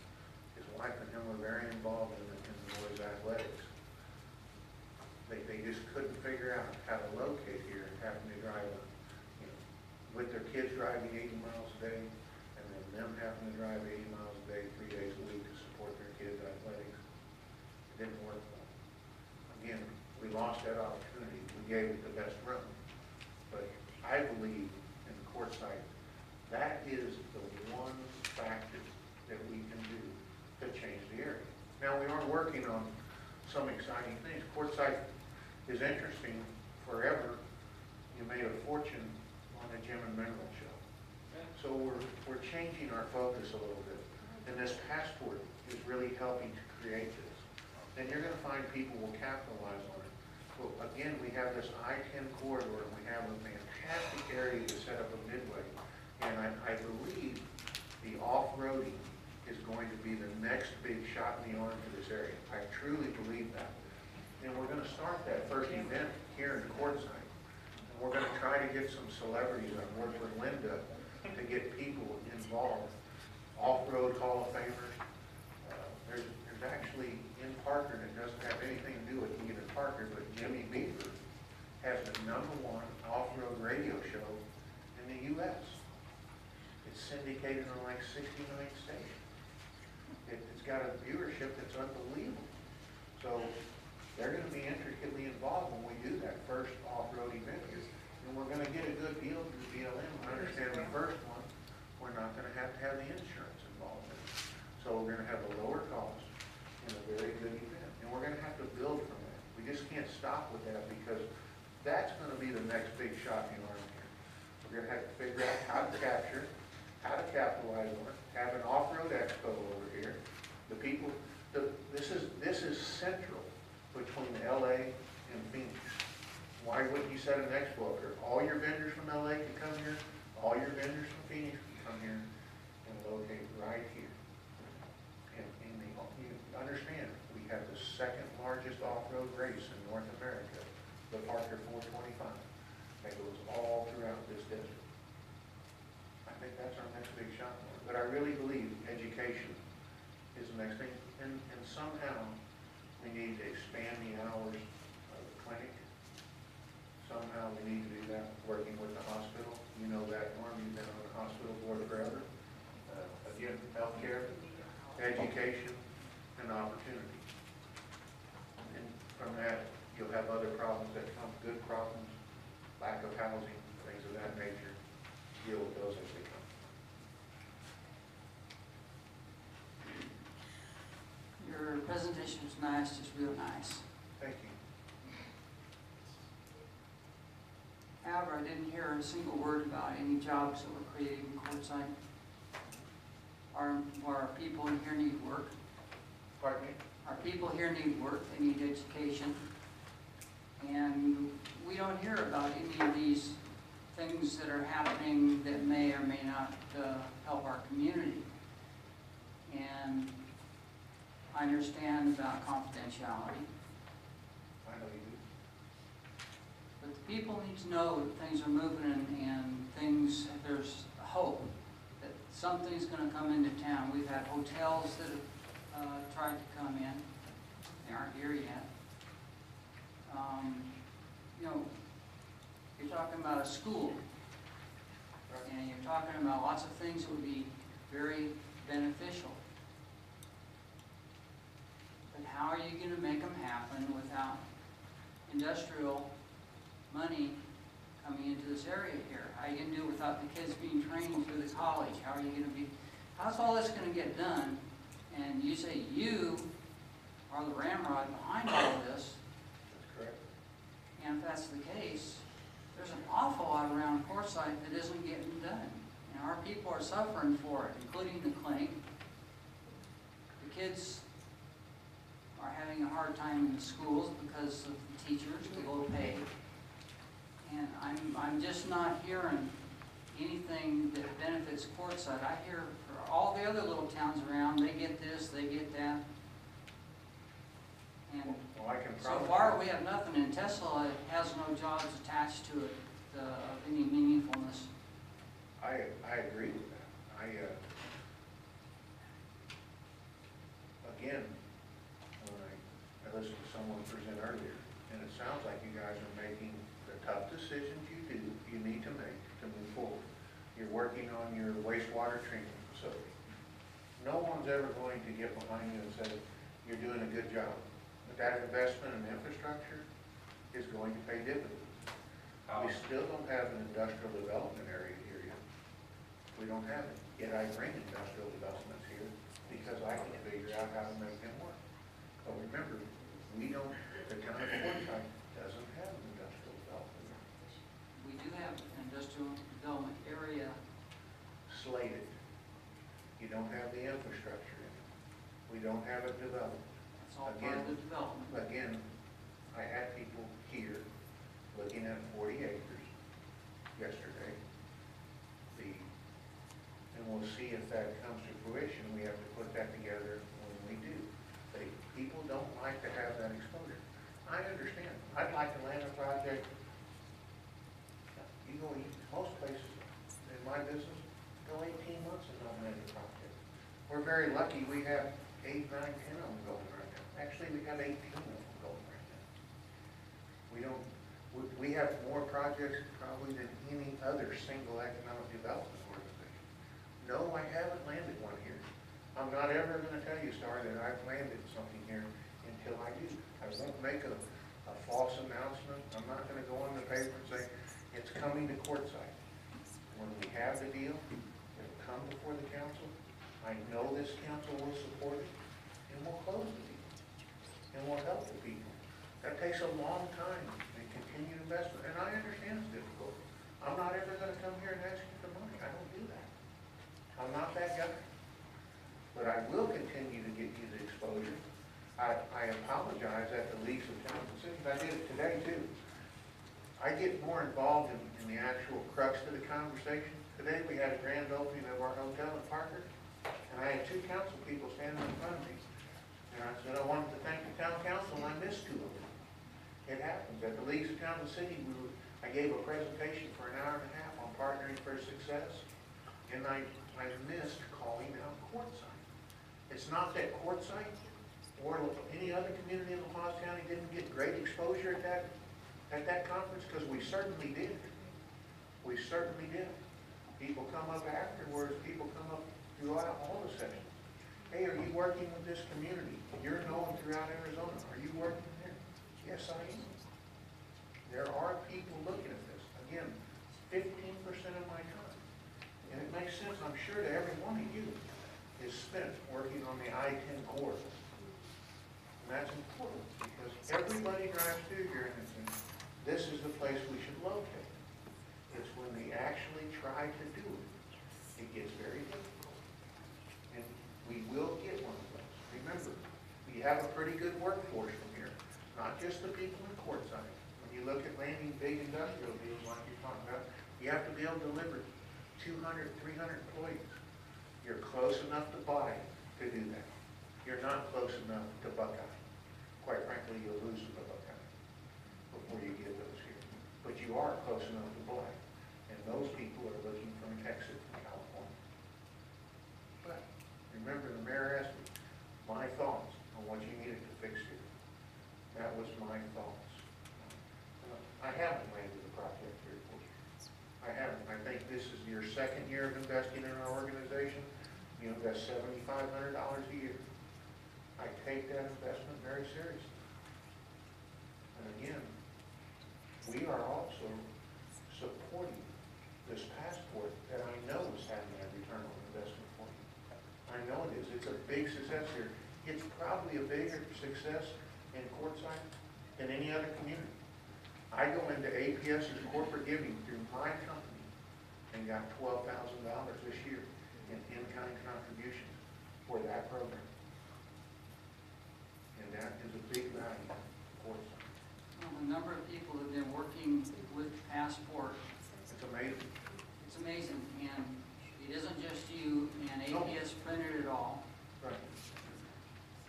Wife and him were very involved in the, in the boys' athletics. They, they just couldn't figure out how to locate here, having to drive, you know, with their kids driving eighty miles a day, and then them having to drive eighty miles a day, three days a week to support their kids' athletics. It didn't work them. Again, we lost that opportunity, we gave it the best run. But I believe in Quartzsite, that is the one factor that we can do Now, we are working on some exciting things. Quartzsite is interesting forever. You made a fortune on the Gem and Mineral Show. So we're, we're changing our focus a little bit. And this passport is really helping to create this. And you're gonna find people will capitalize on it. Well, again, we have this I-10 corridor, and we have a fantastic area to set up a midway. And I, I believe the off-roading is going to be the next big shot in the arm for this area. I truly believe that. And we're gonna start that first event here in Quartzsite. And we're gonna try to get some celebrities, I've worked with Linda, to get people involved. Off-road Hall of Famers. Uh, There's, there's actually in Parker, and it doesn't have anything to do with Ethan Parker, but Jimmy Beaver has the number one off-road radio show in the US. It's syndicated on like sixty-nine stations. Got a viewership that's unbelievable. So they're gonna be intricately involved when we do that first off-road event. And we're gonna get a good deal through BLM. I understand the first one, we're not gonna have to have the insurance involved in it. So we're gonna have a lower cost and a very good event. And we're gonna have to build from that. We just can't stop with that because that's gonna be the next big shot in our here. We're gonna have to figure out how to capture, how to capitalize on it, have an off-road expo over here. The people, the, this is, this is central between LA and Phoenix. Why wouldn't you set an expo up? All your vendors from LA can come here, all your vendors from Phoenix can come here and locate right here. And, and the, you understand, we have the second largest off-road race in North America, the Parker four twenty-five, that goes all throughout this desert. I think that's our next big shot, but I really believe education the next thing, and, and somehow we need to expand the hours of the clinic. Somehow we need to do that, working with the hospital, you know that, Norm, you've been on the hospital board forever. Uh, Again, healthcare, education, and opportunity. And from that, you'll have other problems that come, good problems, lack of housing, things of that nature. Deal with those as they Your presentation was nice, just real nice. Thank you. However, I didn't hear a single word about any jobs that were created in Quartzsite. Our, our people in here need work. Pardon me? Our people here need work, they need education. And we don't hear about any of these things that are happening that may or may not uh, help our community. And I understand about confidentiality. I know you do. But the people need to know that things are moving and, and things, there's hope that something's gonna come into town. We've had hotels that have, uh, tried to come in, they aren't here yet. Um, you know, you're talking about a school, and you're talking about lots of things that would be very beneficial. But how are you gonna make them happen without industrial money coming into this area here? How are you gonna do it without the kids being trained through the college? How are you gonna be, how's all this gonna get done? And you say you are the ramrod behind all of this, And if that's the case, there's an awful lot around Quartzsite that isn't getting done. And our people are suffering for it, including the clink. The kids are having a hard time in the schools because of the teachers, the low pay. And I'm, I'm just not hearing anything that benefits Quartzsite. I hear for all the other little towns around, they get this, they get that. And Well, I can so far, we have nothing in Tesla, it has no jobs attached to it uh, of any meaningfulness. I, I agree with that. I, uh, again, when I, I listened to someone present earlier, and it sounds like you guys are making the tough decisions you do, you need to make to move forward. You're working on your wastewater treatment facility. No one's ever going to get behind you and say, you're doing a good job. But that investment in infrastructure is going to pay dividends. We still don't have an industrial development area here yet. We don't have it. Yet I bring industrial developments here because I can figure out how to make them work. But remember, we don't, the town of Quartzsite doesn't have an industrial development. We do have an industrial development area, slated. You don't have the infrastructure in it. We don't have it developed. that's all part of the development. Again, I had people here looking at forty acres yesterday. The, and we'll see if that comes to fruition, we have to put that together when we do. They, people don't like to have that exposure. I understand, I'd like to land a project. You go, most places in my business, go eighteen months and not land a project. We're very lucky, we have eight, nine, ten of them going right now. Actually, we have eighteen of them going right now. We don't, we, we have more projects probably than any other single economic development organization. No, I haven't landed one here. I'm not ever gonna tell you, Star, that I've landed something here until I do. I won't make a, a false announcement. I'm not gonna go on the paper and say, it's coming to Quartzsite. When we have the deal, it'll come before the council. I know this council will support it, and we'll close the deal. And we'll help the people. That takes a long time and continued investment, and I understand it's difficult. I'm not ever gonna come here and ask you for money. I don't do that. I'm not that guy. But I will continue to get you the exposure. I, I apologize at the lease of towns and cities. I did it today too. I get more involved in, in the actual crux of the conversation. Today, we had a grand opening of our hotel in Parker, and I had two council people standing in front of me. And I said, I wanted to thank the town council, and I missed two of them. It happens. At the Leagues of Town and City, we were, I gave a presentation for an hour and a half on partnering for success, and I, I missed calling out Quartzsite. It's not that Quartzsite or any other community in La Paz County didn't get great exposure at that, at that conference, because we certainly did. We certainly did. People come up afterwards, people come up throughout all the sessions. Hey, are you working with this community? You're known throughout Arizona. Are you working there? Yes, I am. There are people looking at this. Again, fifteen percent of my time. And it makes sense, I'm sure, to every one of you is spent working on the I-10 corridor. And that's important, because everybody drives through here and thinks, this is the place we should locate. It's when they actually try to do it, it gets very difficult. And we will get one of those. Remember, we have a pretty good workforce from here, not just the people in Quartzsite. When you look at landing big industrial deals like you're talking about, you have to be able to deliver 200, 300 employees. You're close enough to Blythe to do that. You're not close enough to Buckeye. Quite frankly, you'll lose to Buckeye before you get those here. But you are close enough to Blythe, and those people are looking from Texas from California. But remember, the mayor asked me my thoughts on what you needed to fix here. That was my thoughts. I haven't landed a project here for you. I haven't. I think this is your second year of investing in our organization. You invest seventy-five hundred dollars a year. I take that investment very seriously. And again, we are also supporting this passport that I know is having a return on investment for you. I know it is. It's a big success here. It's probably a bigger success in Quartzsite than any other community. I go into APS's corporate giving through my company and got twelve thousand dollars this year in in-kind contributions for that program. And that is a big value for us. Well, The number of people that have been working with Passport, It's amazing. it's amazing, and it isn't just you, and APS printed it all. Right.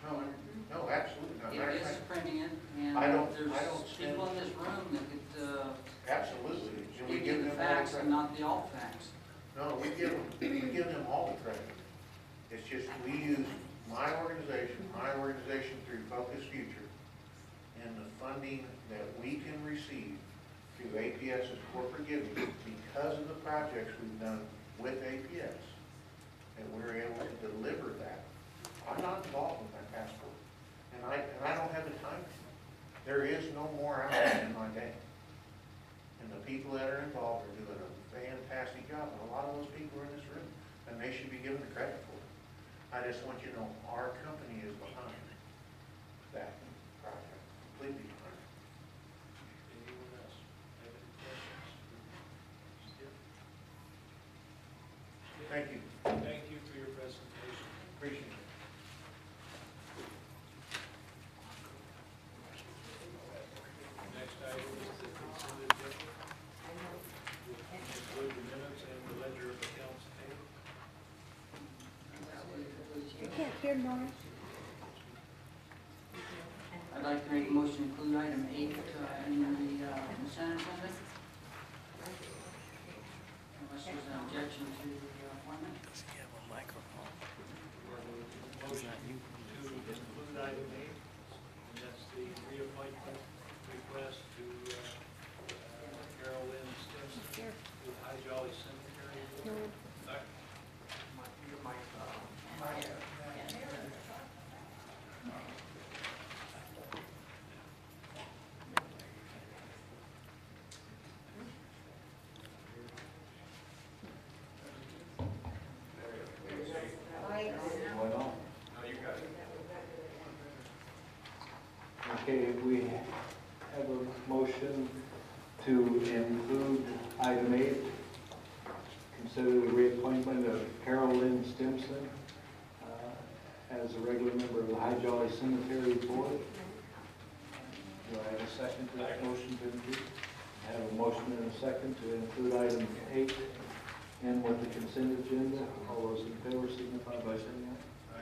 No, no, absolutely not. APS is printing it, and I don't- there's I don't people in this room that could, uh, Absolutely. And we give give you the them the facts and not the alt facts. No, we give them, we give them all the credit. It's just, we use my organization, my organization through Focus Future, and the funding that we can receive through APS's corporate giving, because of the projects we've done with APS, and we're able to deliver that. I'm not involved with that passport, and I, and I don't have the time. There is no more out in my day. And the people that are involved are doing a fantastic job, and a lot of those people are in this room, and they should be given the credit for it. I just want you to know, our company is behind that project, completely behind it. Anyone else have any questions? Thank you, Thank you for your presentation. appreciate it. Next item is the consent agenda. Include the minutes and the ledger of accounts payable. can't hear Nora. I'd like to make a motion to include item eight uh, in the uh, consent agenda. Unless there's an objection to the appointment. Motion to include item eight, and that's the reappointment request to uh, uh, Carol Lynn Stimson with Hi Jolly Cemetery. Doc- Going on. Okay, we have a motion to include item eight, consider the reappointment of Carol Lynn Stimson uh, as a regular member of the Hi Jolly Cemetery Board. Do I have a second to that motion to include? I have a motion and a second to include item eight in with the consent agenda. All those in favor signify by saying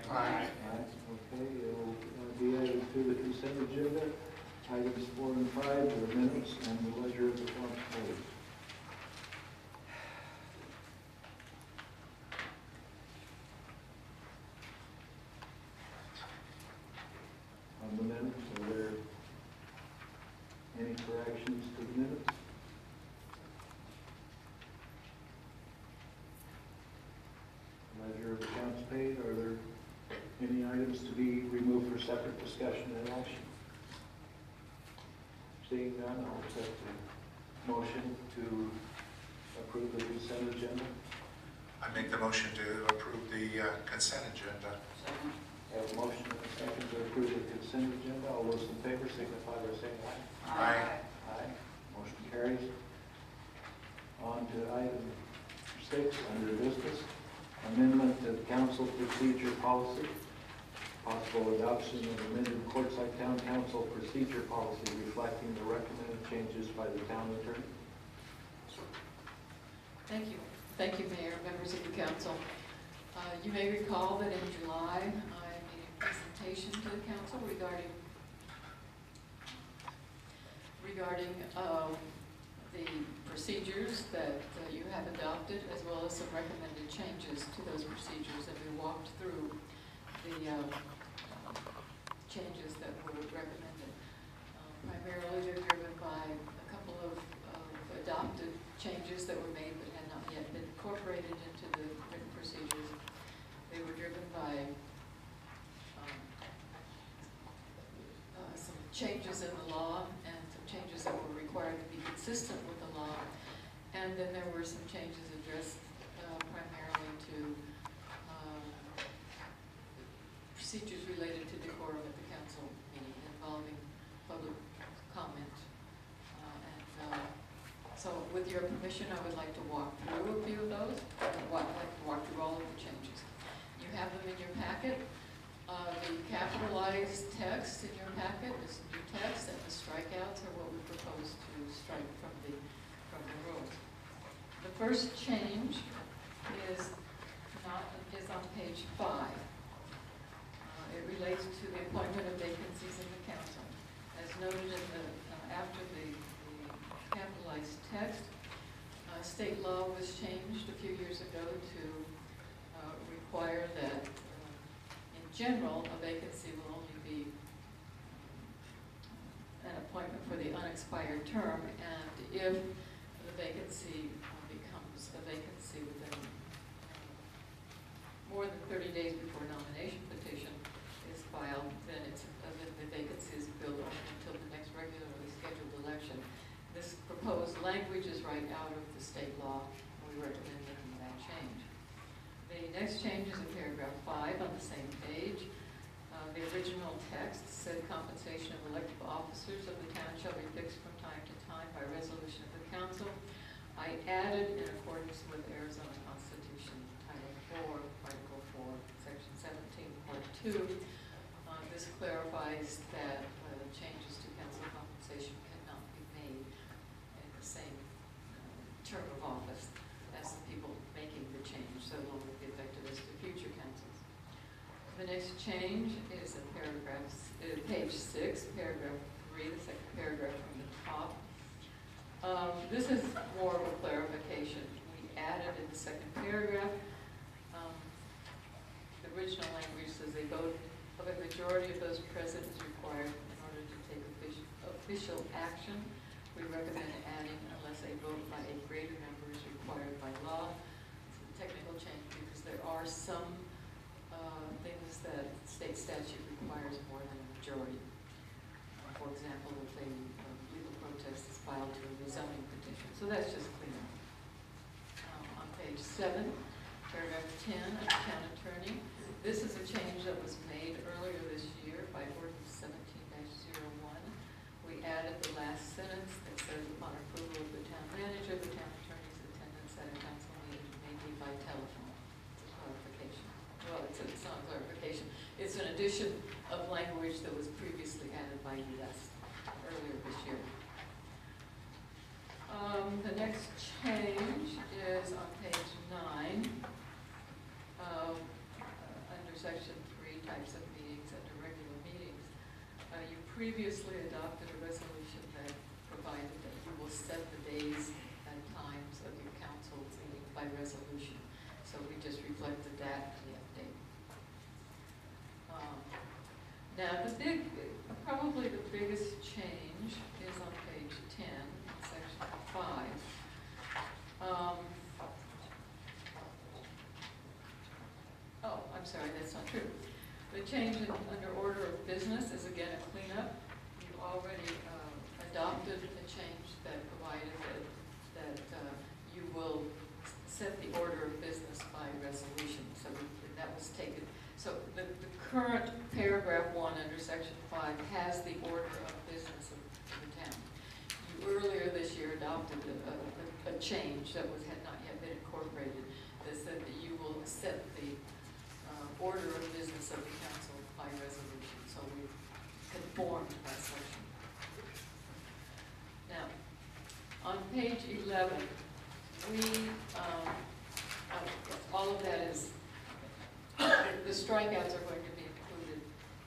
aye. Aye. Aye, okay, it'll be added to the consent agenda. Items four and five are minutes and the ledger of accounts paid. On the minutes, are there any corrections to the minutes? Ledger of accounts paid, are there any items to be removed for separate discussion and action? Seeing none, I'll accept the motion to approve the consent agenda. I make the motion to approve the uh, consent agenda. Second. I have a motion and a second to approve the consent agenda. All those in favor signify by saying aye. Aye. Aye. Motion carries. On to item six, under business, amendment of council procedure policy. Possible adoption of amended Quartzsite Town Council procedure policy reflecting the recommended changes by the town attorney. Thank you. Thank you, Mayor, members of the council. Uh, You may recall that in July, I made a presentation to the council regarding, regarding uh, the procedures that uh, you have adopted, as well as some recommended changes to those procedures. And we walked through the uh, changes that were recommended. Uh, Primarily, they're driven by a couple of of adopted changes that were made but had not yet been incorporated into the written procedures. They were driven by um, uh, some changes in the law and some changes that were required to be consistent with the law. And then there were some changes addressed uh, primarily to um, procedures related to decorum at the council meeting involving public comment uh, and So with your permission, I would like to walk through a few of those, I'd like to walk through all of the changes. You have them in your packet. Uh, The capitalized text in your packet is new text, and the strikeouts are what we propose to strike from the, from the rules. The first change is not, is on page five. Uh, relates to the appointment of vacancies in the council. As noted in the, uh, after the the capitalized text, uh, state law was changed a few years ago to uh, require that, uh, in general, a vacancy will only be um, an appointment for the unexpired term, and if the vacancy uh, becomes a vacancy within uh, more than thirty days before nomination file, then it's, then the vacancies build up until the next regularly scheduled election. This proposed language is right out of the state law, and we recommend making that change. The next change is in paragraph five on the same page. Uh, the original text said compensation of elective officers of the town shall be fixed from time to time by resolution of the council. I added in accordance with Arizona Constitution Title 4, Article 4, Section 17, Part 2, so will be effective as to future councils. The next change is in paragraph, uh, page six, paragraph three, the second paragraph from the top. Um, This is more of a clarification. We added in the second paragraph, um, the original language says a vote of a majority of those present is required in order to take official action. We recommend adding unless a vote by a greater number is required by law. It's a technical change because there are some uh, things that state statute requires more than a majority. For example, if a uh, legal protest is filed to a rezoning petition, so that's just cleaner. Um, On page seven, paragraph ten, of the town attorney, this is a change that was made earlier this year by ordinance seventeen one We added the last sentence that says upon approval of the town manager, the town attorney's attendance at a council meeting may be by telephone. It's a clarification. Well, it's, it's not a clarification. It's an addition of language that was previously added by US earlier this year. Um, the next change is on page nine. Um, uh, under section three, types of meetings, under regular meetings. Uh, you previously adopted a resolution that provided that you will set the days and times of your council meeting by resolution. So we just reflected that in the update. Um, Now, the big, probably the biggest change is on page ten, section five. Um, Oh, I'm sorry, that's not true. The change in, under order of business is again a cleanup. You already um, adopted a change that provided that, that uh, you will set the order of business by resolution. So that was taken. So the, the current paragraph one under section five has the order of business of the town. You earlier this year adopted a, a, a change that was, had not yet been incorporated that said that you will set the uh, order of business of the council by resolution, so we conformed to that section. Now, on page eleven, we, um, uh, all of that is, the strikeouts are going to be included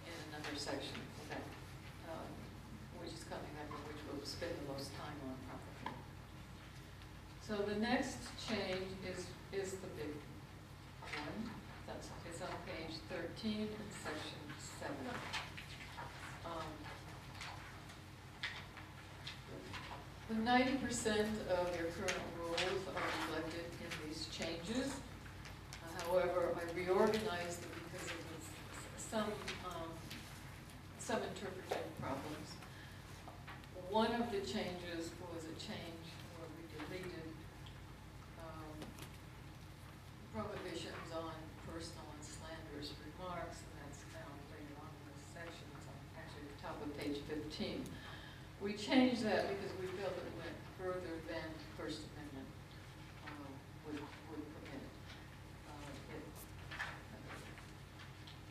in another section of that, um, which is coming up, and which we'll spend the most time on probably. So the next change is, is the big one. That's, it's on page thirteen in section seven. Um, The ninety percent of your current rules are reflected in these changes. However, I reorganized them because of some, um, some interpretive problems. One of the changes was a change where we deleted um, prohibitions on personal and slanderous remarks, and that's found later on in this section, it's actually the top of page fifteen. We changed that because we felt it went further than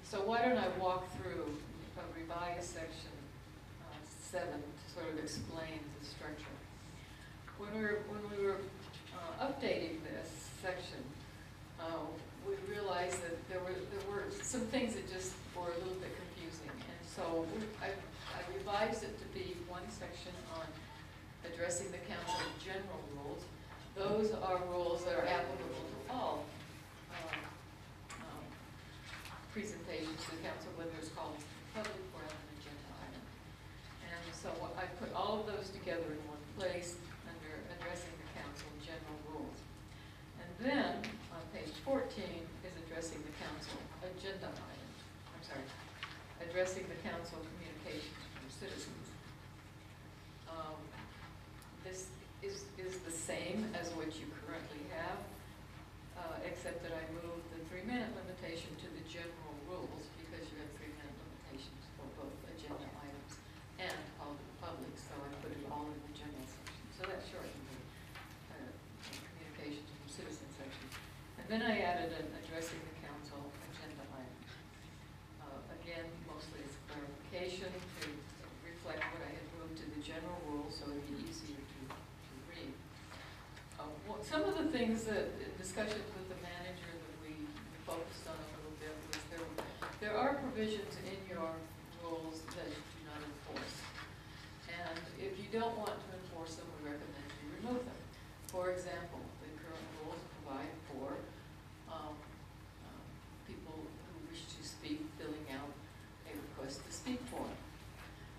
So why don't I walk through a revised section uh, seven to sort of explain the structure. When we were, when we were uh, updating this section, uh, we realized that there were, there were some things that just were a little bit confusing. And so I, I revised it to be one section on addressing the council general rules. Those are rules that are applicable to all um, um, presentations to the council, whether it's called public or an agenda item. And so I put all of those together in one place under addressing the council general rules. And then, on page fourteen, is addressing the council agenda item. I'm sorry, addressing the council communications from citizens. Um, This is, is the same as what you currently have, uh, except that I moved three-minute limitation to the general rules, because you have three-minute limitations for both agenda items and all the public, so I put it all in the general section. So that shortened the, uh, communications from citizens section. And then I added an addressing the council agenda item. Uh, again, mostly it's clarification to reflect what I had moved to the general rules, so it'd be easier to, to read. Uh, what- Some of the things that, discussions with the manager that we focused on a little bit was there, there are provisions in your rules that you do not enforce. And if you don't want to enforce them, we recommend you remove them. For example, the current rules provide for, um, um, people who wish to speak filling out a request to speak form.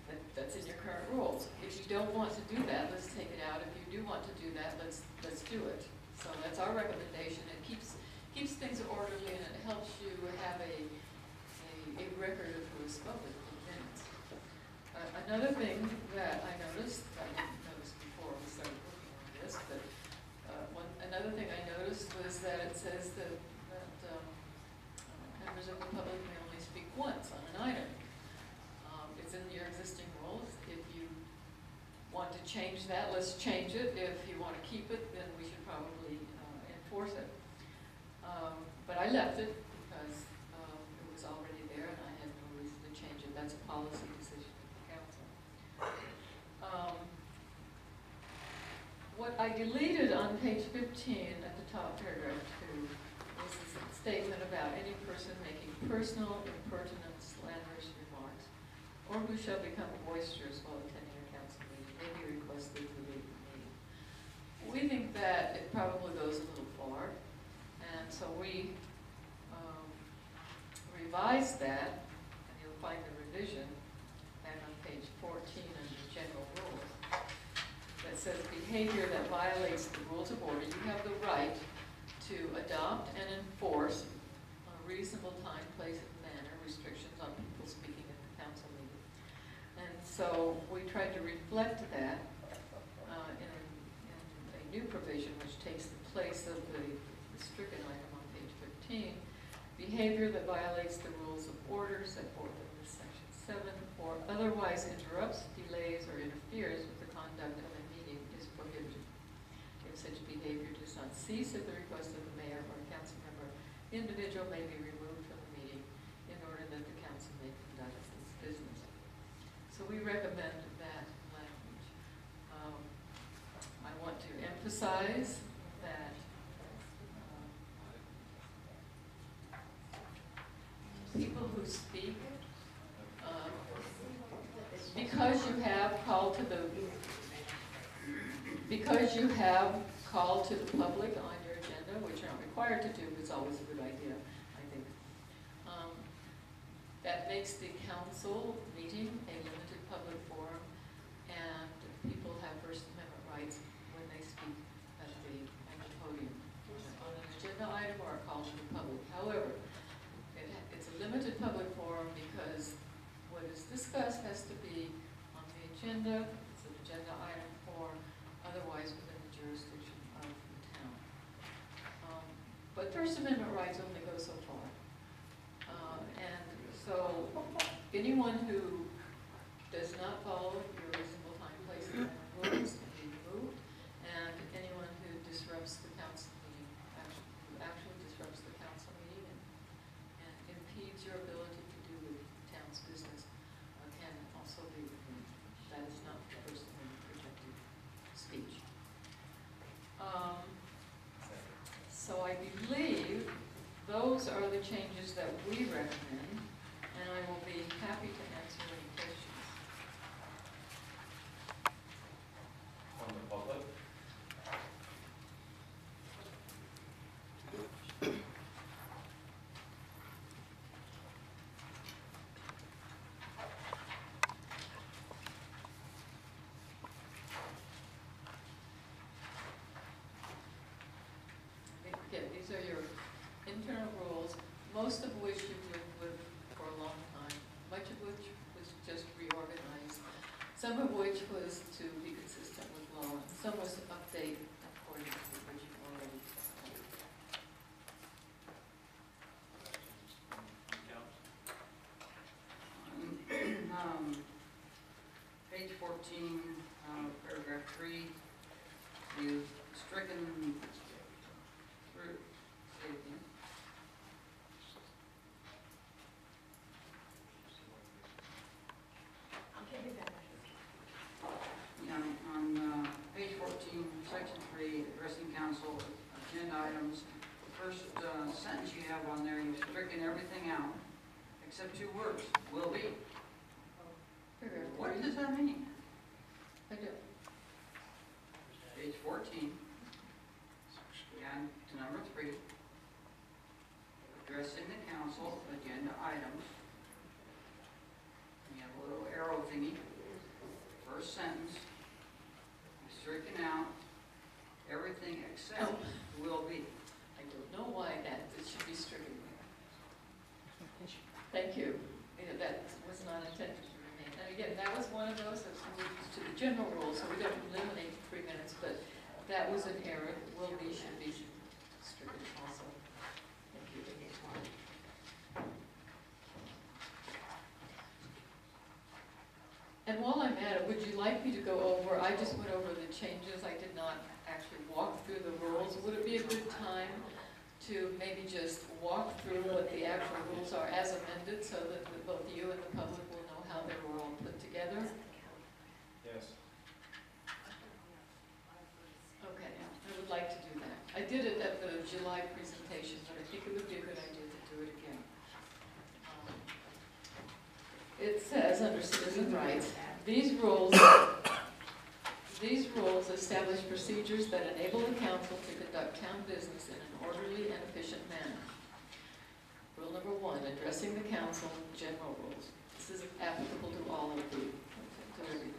That, that's in your current rules. If you don't want to do that, let's take it out. If you do want to do that, let's, let's do it. So that's our recommendation. It keeps, keeps things orderly and it helps you have a, a, a record of who has spoken in minutes. Uh, another thing that I noticed, I didn't notice before we started working on this, but, uh, one, another thing I noticed was that it says that, that, um, members of the public may only speak once on an item. Um, it's in your existing rules. If you want to change that, let's change it. If you want to keep it, then we should probably uh, enforce it. Um, But I left it because um, it was already there and I had no reason to change it. That's a policy decision of the council. Um, What I deleted on page fifteen at the top paragraph two is a statement about any person making personal, impertinent, slanderous remarks or who shall become boisterous while attending a council meeting may be requested to leave the meeting. We think that it probably goes a little far, and so we um, revised that, and you'll find the revision back on page fourteen under general rules, that says behavior that violates the rules of order, you have the right to adopt and enforce a reasonable time, place, and manner restrictions on people speaking at the council meeting. And so we tried to reflect that uh, in, a- in a new provision which takes the place of the the stricken item on page fifteen. Behavior that violates the rules of order set forth in this section seven or otherwise interrupts, delays, or interferes with the conduct of a meeting is prohibited. If such behavior does not cease at the request of the mayor or council member, the individual may be removed from the meeting in order that the council may conduct its business. So we recommend that language. Um, I want to emphasize that um, people who speak, um, because you have called to the, because you have called to the public on your agenda, which you're not required to do, but it's always a good idea, I think. Um, That makes the council meeting a limited public forum, and people have First Amendment rights when they speak at the, at the podium on an agenda item or a call to the public. However, it, it's a limited public forum because what is discussed has to be on the agenda, it's an agenda item, First Amendment rights only go so far. Um, and so anyone who does not follow your reasonable time, place, and time rules can be removed, and anyone who disrupts the council meeting, actually, who actually disrupts the council meeting and, and impedes your ability to do the town's business uh, can also be removed. That is not personally protected speech. Um, so I believe those are the changes that we recommend, and I will be happy to answer any questions. From the public? Again, these are your internal rules, most of which you've lived with for a long time, much of which was just reorganized, some of which was to be consistent with law, some was to update according to what you've already. Um, Page fourteen, uh, paragraph three, you've stricken through, say it again. Yeah, on uh, page 14, section 3, addressing council, agenda items, the first uh, sentence you have on there, you've stricken everything out, except two words, will be. Paragraph What three. does that mean? I do. Page 14, down to number 3, addressing the council, agenda items. You have a little arrow thingy, first sentence, you've stricken out everything except will be. I don't know why that, it should be stricken there. Thank you. Yeah, That was not intended to remain. And again, that was one of those that's moved to the general rule, so we don't eliminate the three minutes, but that was an error. Will be, should be stricken also. Thank you. And while I'm at it, would you like me to go over, I just went over the changes, I did not actually walk through the rules. Would it be a good time to maybe just walk through what the actual rules are as amended, so that both you and the public will know how they were all put together? Yes. Okay, I would like to do that. I did it at the Presentation, but I think it would be a good idea to do it again. Um, It says, under citizen rights, these rules, these rules establish procedures that enable the council to conduct town business in an orderly and efficient manner. Rule number one, addressing the council, general rules. This is applicable to all of the, to everything.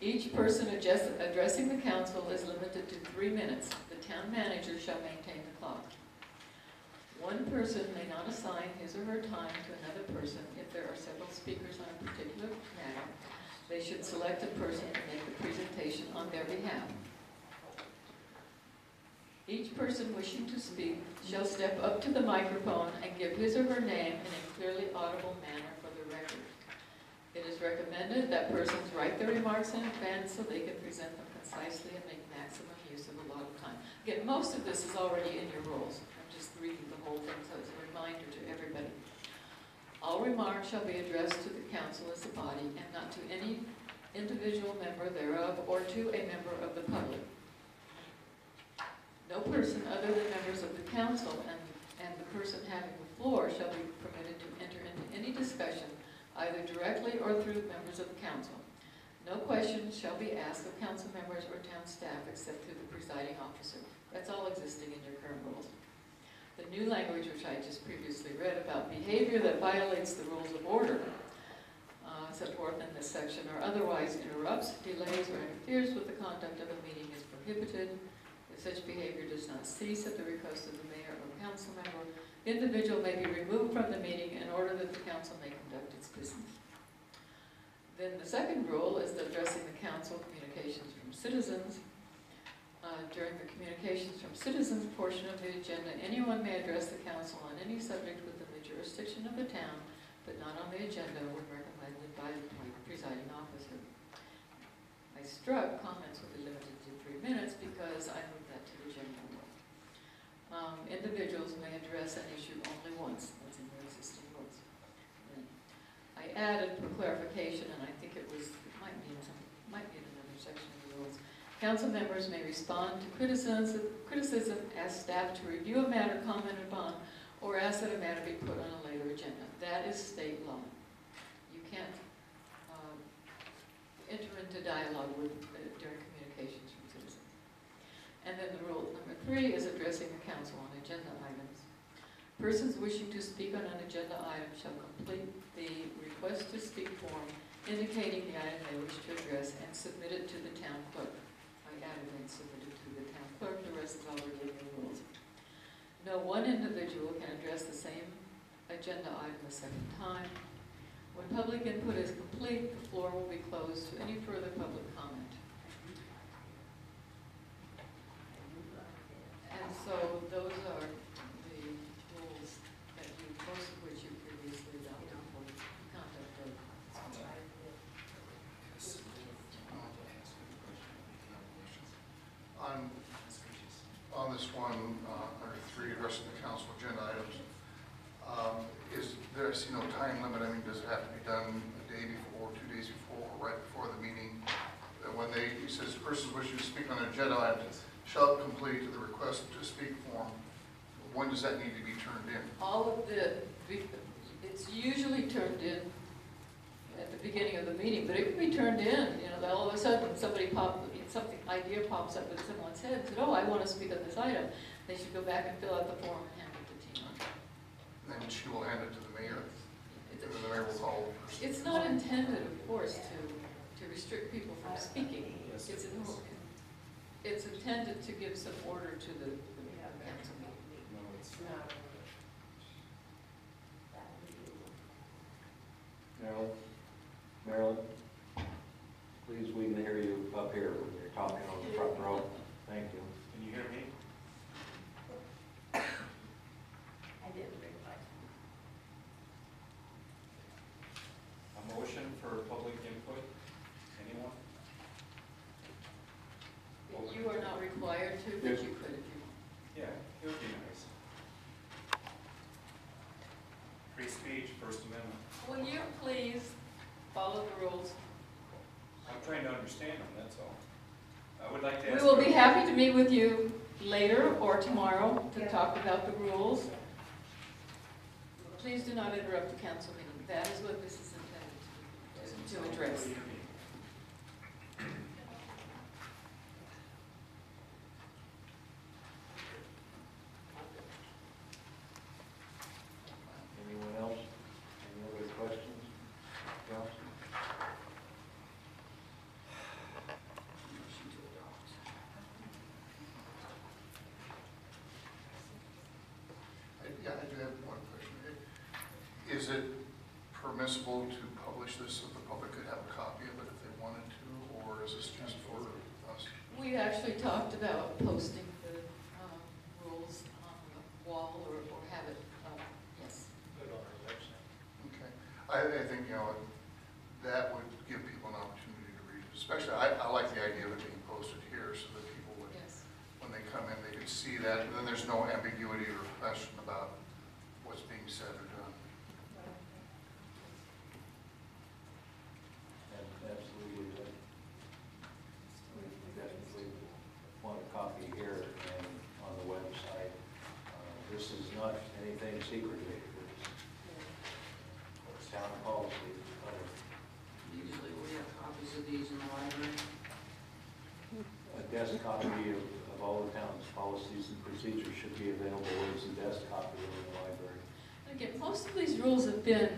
Each person address- addressing the council is limited to three minutes. The town manager shall maintain the clock. One person may not assign his or her time to another person if there are several speakers on a particular matter. They should select a person to make the presentation on their behalf. Each person wishing to speak shall step up to the microphone and give his or her name in a clearly audible manner for the record. It is recommended that persons write their remarks in advance so they can present them concisely and make maximum use of a allotted time. Again, most of this is already in your rules. I'm just reading the whole thing, so it's a reminder to everybody. All remarks shall be addressed to the council as a body and not to any individual member thereof or to a member of the public. No person other than members of the council and, and the person having the floor shall be permitted to enter into any discussion either directly or through members of the council. No questions shall be asked of council members or town staff except through the presiding officer. That's all existing in your current rules. The new language, which I just previously read about behavior that violates the rules of order, uh, set forth in this section, or otherwise interrupts, delays, or interferes with the conduct of a meeting is prohibited. If such behavior does not cease at the request of the mayor or council member, the individual may be removed from the meeting in order that the council may conduct its business. Then the second rule is that addressing the council, communications from citizens. Uh, During the communications from citizens portion of the agenda, anyone may address the council on any subject within the jurisdiction of the town, but not on the agenda when recommended by the presiding officer. I struck comments will be limited to three minutes because I moved that to the general rule. Um, Individuals may address an issue only once, that's in the existing rules. I added for clarification, and I think it was, it might be in might be in another section. Council members may respond to criticism, ask staff to review a matter commented upon, or ask that a matter be put on a later agenda. That is state law. You can't um, enter into dialogue with, uh, during communications from citizens. And then the rule number three is addressing the council on agenda items. Persons wishing to speak on an agenda item shall complete the request to speak form indicating the item they wish to address and submit it to the town clerk. And submitted to the town clerk, the rest already in the rules. No one individual can address the same agenda item a second time. When public input is complete, the floor will be closed to any further public comment. And so those are the rules that you, most of which you previously adopted for the conduct of On, on this one, uh, under three, addressing the council agenda items, um, is there, I see no time limit, I mean, does it have to be done a day before, two days before, or right before the meeting? And when they, he says, persons wishing to speak on an agenda item shall complete the request to speak form, when does that need to be turned in? all of the, it's usually turned in at the beginning of the meeting, but it can be turned in, you know, that all of a sudden, somebody pop, something, idea pops up in someone's head, and said, oh, I want to speak on this item. They should go back and fill out the form and hand it to Tina. Then she will hand it to the mayor, and It's- the mayor will call. It's not intended, of course, to, to restrict people from speaking. It's, it's intended to give some order to the the council meeting. Marilyn? Marilyn? Please, we can hear you up here when you're talking on the front row. Thank you. Can you hear me? I didn't realize. A motion for public input? Anyone? You are not required to, but you could if you want. Yeah, it would be nice. Free speech, First Amendment. Will you please follow the rules? I'm trying to understand them, that's all. I would like to We ask. will be happy to meet with you later or tomorrow to talk about the rules. Please do not interrupt the council meeting. That is what this is intended to- to address. What do you mean? Anyone else? Any other questions? Council? Yeah, I do have one question. Is it permissible to publish this so the public could have a copy of it if they wanted to, or is this just for us? We actually talked about posting the um, rules on the wall or or have it, uh, yes. Put it on our website. Okay. I, I think, you know, that would give people an opportunity to read it, especially, I, I like the idea of it being posted here so that people would, Yes. when they come in, they could see that, and then there's no ambiguity or question about what's being said or done. Ab- Absolutely. uh, We definitely want a copy here and on the website. Uh, This is not anything secretive. It's town policy. Uh, Usually we have copies of these in the library. A desk copy of, of all the town's policies and procedures should be available as a desk copy in the library. Again, most of these rules have been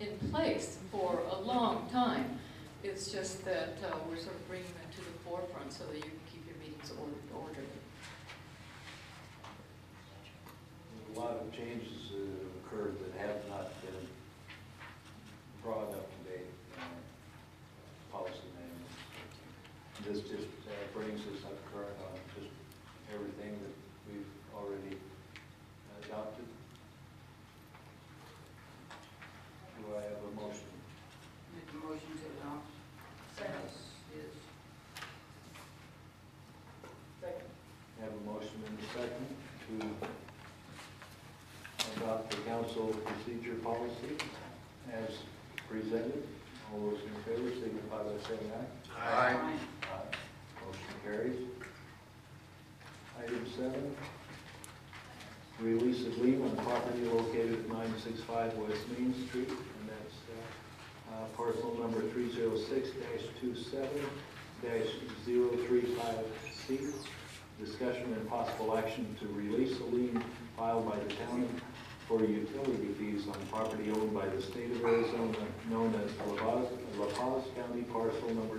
in place for a long time. It's just that uh, we're sort of bringing them to the forefront so that you can keep your meetings or- orderly. A lot of changes have occurred that have not been brought up to date in our policy manual. This just uh, brings us up current on just everything that we've already adopted. Do I have a motion? Make a motion to adopt. Second. Yes. Have a motion and a second to adopt the council procedure policy as presented. All those in favor signify by saying aye. Aye. Aye. Motion carries. Item seven, release of lien on property located at 965 West Main Street, and that's uh, uh, parcel number 306-27-035C. Discussion and possible action to release a lien filed by the county for utility fees on property owned by the state of Arizona, known as La Paz, La Paz County parcel number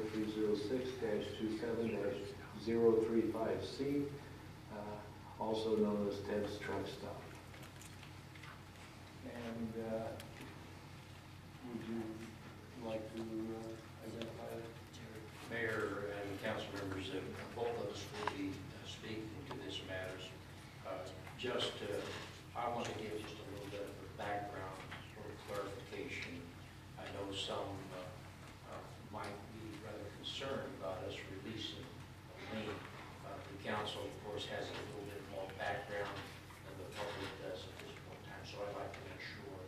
306-27-035C, uh, also known as Ted's Truck Stop. And uh, would you like to uh, identify that? Mayor and council members, uh, both of us will be uh, speaking to this matter. Uh, Just, uh, I want to give just a little bit of a background, of clarification. I know some uh, uh, might be rather concerned about us releasing a lien. Uh, The council, of course, has a little bit more background than the public does at this point in time, so I'd like to make sure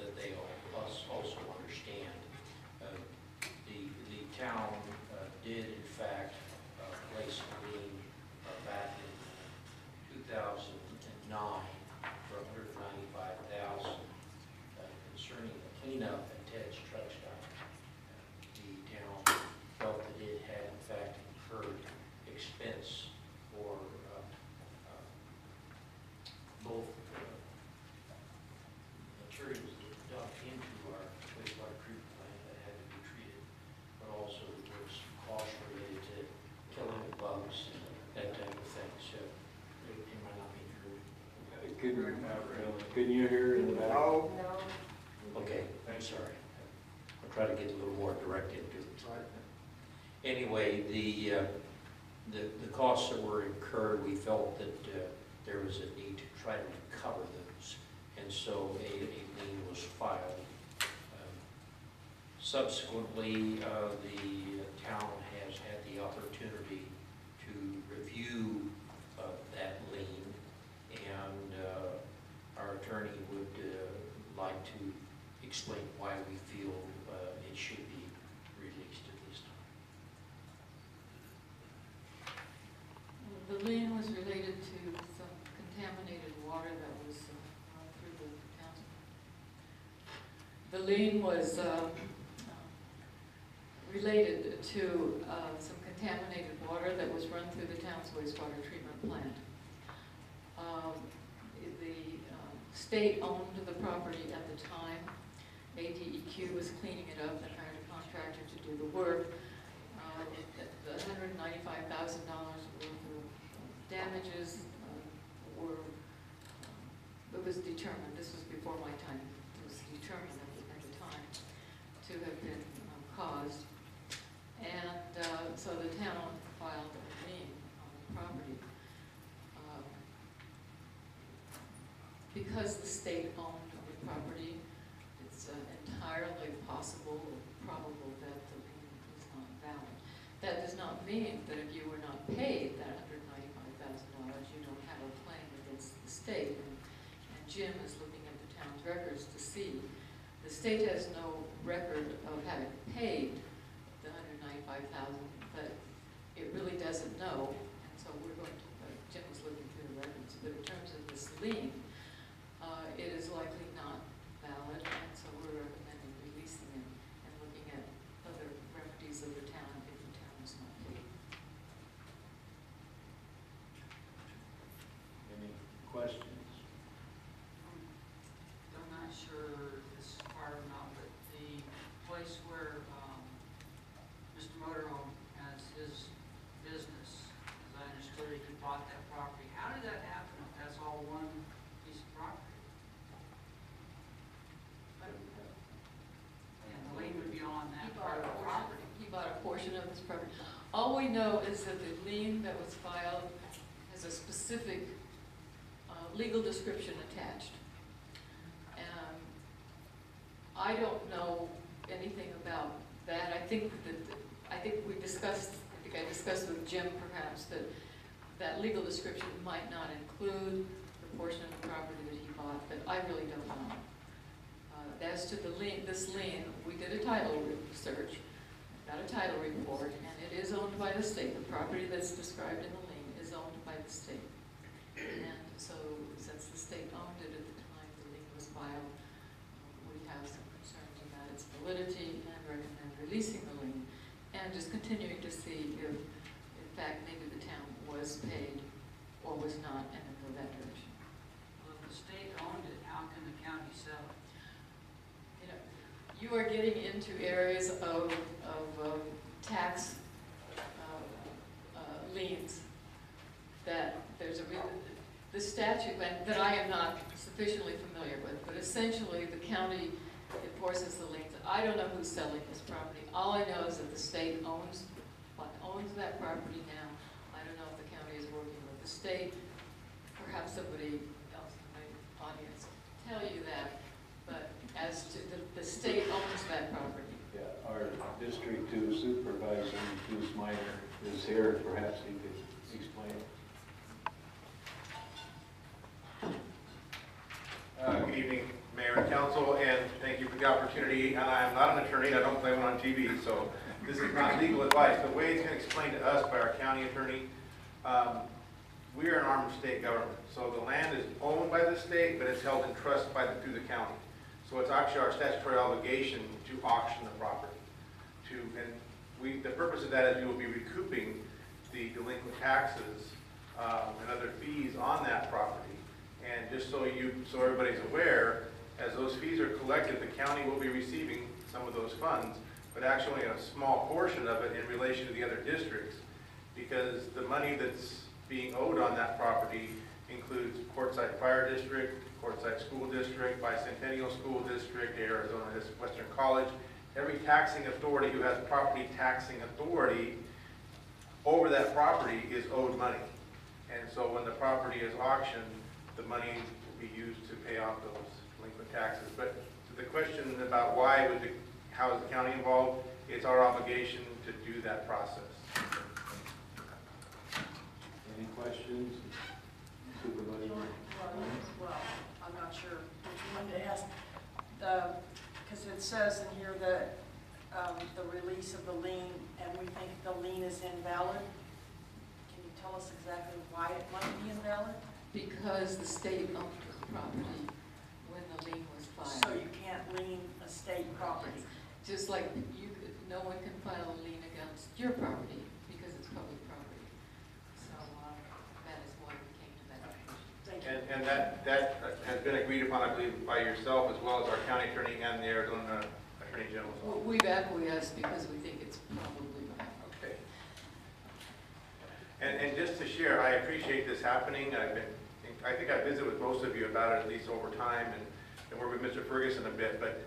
that they all, us also understand. Uh, The, the town did in fact place a lien uh, back in uh, 2009 for $195,000 uh, concerning the cleanup at Ted's Truck Stop. Uh, The town felt that it had in fact incurred expense for uh, uh, both uh, materials that were dumped into our wastewater treatment plant that had to be treated, but also there was some costs related to killing the bugs and that type of thing, so it it might not be true. Couldn't, couldn't you hear in the back? No. Okay, I'm sorry. I'll try to get a little more direct into it. Anyway, the, uh, the, the costs that were incurred, we felt that uh, there was a need to try to recover those. And so a, a lien was filed. Um, Subsequently, uh, the town has had the opportunity to review uh, that lien. And uh, our attorney would uh, like to explain why we feel uh, it should be released at this time. The lien was related to some contaminated water that was uh, run through the town's. Lien was um, uh, related to uh, some contaminated water that was run through the town's wastewater treatment plant. Um, The um, state owned the property at the time. ADEQ was cleaning it up and hired a contractor to do the work. Uh, The hundred and ninety-five thousand dollars worth of damages uh, were, it was determined, this was before my time, it was determined at the, at the time to have been um, caused. And uh, so the town filed a lien on the property. Um, Because the state owned the property, it's uh, entirely possible, or probable that the lien is not valid. That does not mean that if you were not paid that hundred ninety-five thousand dollars, you don't have a claim against the state. And and Jim is looking at the town's records to see. The state has no record of having paid the hundred ninety-five thousand, but it really doesn't know. And so we're going to, uh, Jim was looking through the records, but in terms of this lien, uh, it is likely not valid, and so we're recommending releasing it and looking at other remedies of the town if the town is not paid. Any questions? I'm not sure this is part or not, but the place where, um, Mr. Motorhome has his business, as I understood it, he bought that property. How did that happen if that's all one piece of property? And the lien would be on He that bought part a of the portion, property. he bought a portion of his property. All we know is that the lien that was filed has a specific uh, legal description attached. And I don't know anything about that. I think that, I think we discussed, I think I discussed with Jim perhaps, that that legal description might not include the portion of the property that he bought, but I really don't know. Uh, As to the lien, this lien, we did a title search, got a title report, it is owned by the state. The property that's described in the lien is owned by the state. And so since the state owned it at the time the lien was filed, we have some concerns about its validity and recommend releasing the lien and just continuing to see if, in fact, maybe the town was paid or was not and then that direction. Well, if the state owned it, how can the county sell it? You know, you are getting into areas of, of um, tax there's a, the statute, that I am not sufficiently familiar with, but essentially, the county enforces the liens. I don't know who's selling this property. All I know is that the state owns, owns that property now. I don't know if the county is working with the state, perhaps somebody else in the audience tell you that, but as to, the, the state owns that property. Yeah, our District Two Supervisor, Bruce Minor, is here, perhaps he could explain. Uh, Good evening, Mayor and Council, and thank you for the opportunity. And I am not an attorney, I don't play one on TV, so this is not legal advice. The way it's been explained to us by our county attorney, um, we are an arm of state government. So the land is owned by the state, but it's held in trust by the, through the county. So it's actually our statutory obligation to auction the property. To, and we, the purpose of that is we will be recouping the delinquent taxes um, and other fees on that property. And just so you, so everybody's aware, as those fees are collected, the county will be receiving some of those funds, but actually a small portion of it in relation to the other districts. Because the money that's being owed on that property includes Quartzsite Fire District, Quartzsite School District, Bicentennial School District, Arizona Western College. Every taxing authority who has property taxing authority over that property is owed money. And so when the property is auctioned, the money will be used to pay off those delinquent taxes. But to the question about why would the, how is the county involved, it's our obligation to do that process. Any questions? Supervisor? Well, I'm not sure which one to ask. The, because it says in here that, um, the release of the lien, and we think the lien is invalid. Can you tell us exactly why it might be invalid? Because the state owned the property when the lien was filed. So you can't lien a state property. Just like you could, no one can file a lien against your property because it's public property. So, uh, that is why we came to that conclusion. Thank you. And, and that, that has been agreed upon, I believe, by yourself as well as our county attorney and the Arizona Attorney General's Well, office. We've acquiesced because we think it's probably right. Okay. And, and just to share, I appreciate this happening. I've been, I think I visited with most of you about it at least over time and, and worked with Mr. Ferguson a bit, but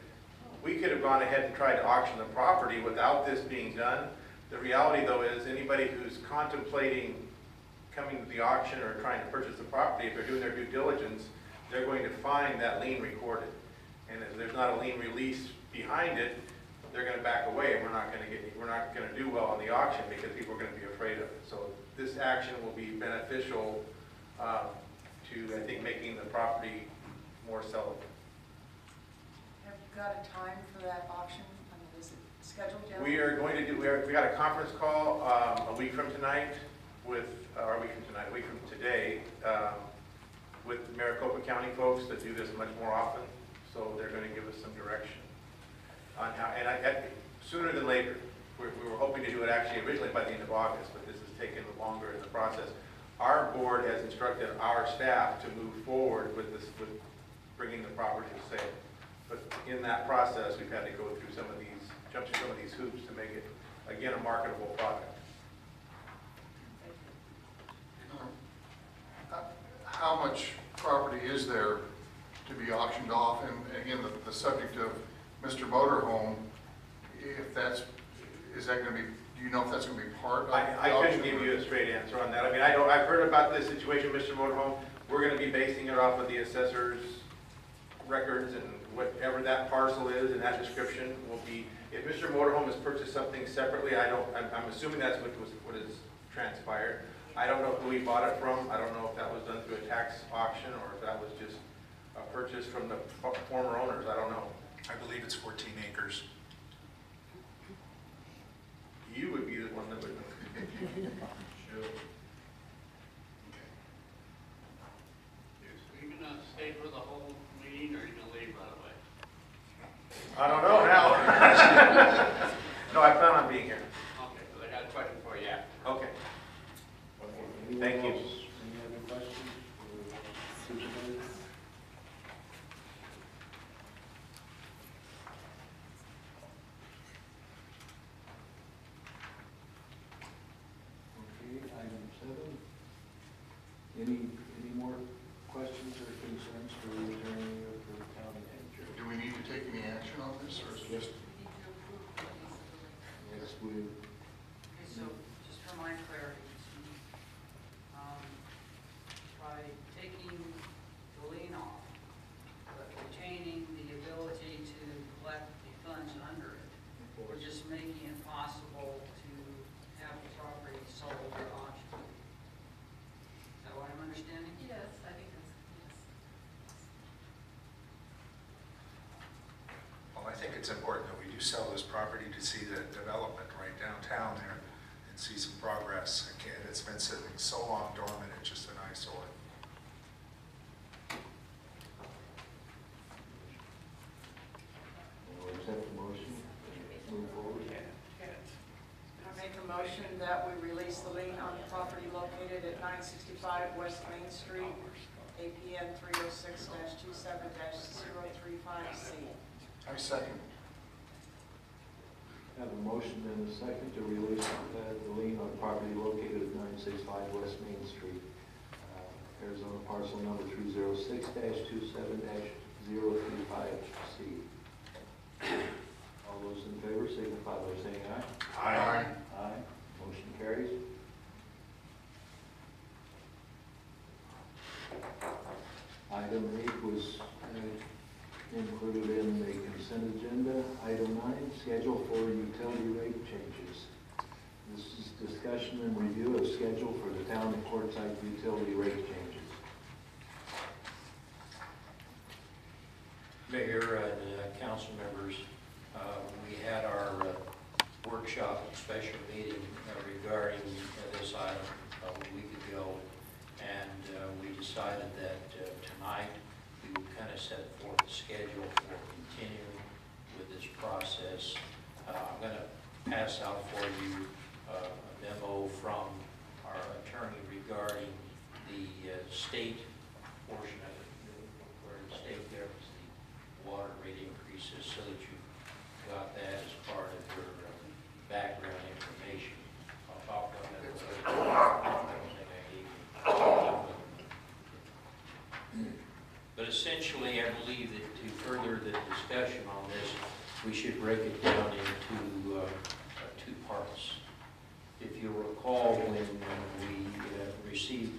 we could have gone ahead and tried to auction the property without this being done. The reality though is anybody who's contemplating coming to the auction or trying to purchase the property, if they're doing their due diligence, they're going to find that lien recorded. And if there's not a lien release behind it, they're gonna back away, and we're not gonna get, we're not gonna do well on the auction because people are gonna be afraid of it. So this action will be beneficial, um, to, I think, making the property more sellable. Have you got a time for that auction? I mean, is it scheduled yet? We are going to do, we are, we got a conference call, um, a week from tonight with, uh, or a week from tonight, a week from today, um, with Maricopa County folks that do this much more often, so they're gonna give us some direction on how, and I, I- sooner than later. We, we were hoping to do it actually originally by the end of August, but this has taken longer in the process. Our board has instructed our staff to move forward with this, with bringing the property to sale. But in that process, we've had to go through some of these, jump through some of these hoops to make it, again, a marketable product. Uh, how much property is there to be auctioned off? And again, the, the subject of Mr. Motorhome, if that's, is that gonna be, do you know if that's gonna be part of the I, I auction? couldn't give you a straight answer on that. I mean, I don't, I've heard about this situation, Mr. Motorhome. We're gonna be basing it off of the assessor's records and whatever that parcel is and that description will be. If Mr. Motorhome has purchased something separately, I don't, I'm, I'm assuming that's what was, what has transpired. I don't know who he bought it from. I don't know if that was done through a tax auction or if that was just a purchase from the fo- former owners. I don't know. I believe it's 14 acres. You would be the one that would. Are you gonna stay for the whole meeting, or are you gonna leave right away? I don't know now. No, I plan on being here. Okay, so I got a question for you after. Okay. Thank you. else Supervisor? Okay, item seven. Any, any more questions or concerns for the attorney or for the town manager? Do we need to take any action on this, or is it just? Yes, we, Okay, so just for my clarity, um, by taking the lien off, but retaining the ability to collect the funds under it, we're just making it possible to have the property sold or auctioned. Is that what I'm understanding? Yes, I think that's, yes. Well, I think it's important that we do sell this property to see the development right downtown there and see some progress. Again, it's been sitting so long dormant, it's just an eyesore. we'll accept the motion, move forward. I make a motion that we release the lien on the property located at nine sixty-five West Main Street, APN three oh six 27 35 C. I second. Motion and a second to release uh, the lien on property located at nine six five West Main Street, uh, Arizona parcel number three zero six 27 35 C. All those in favor signify by saying aye. Aye. Aye. Motion carries. Item eight was uh, included in the consent agenda. Item nine, schedule for utility rate changes. This is discussion and review of schedule for the town of Quartzsite utility rate changes. Mayor and uh, council members, uh, we had our uh, workshop, special meeting uh, regarding this item a week ago, and uh, we decided that uh, tonight kind of set forth a schedule for continuing with this process. Uh, I'm going to pass out for you uh, a memo from our attorney regarding the uh, state portion of it, where the state there is the water rate increases, so that you got that as part of your uh, background information. About that. I don't think I gave you. But essentially, I believe that to further the discussion on this, we should break it down into uh, two parts. If you recall, when we uh, received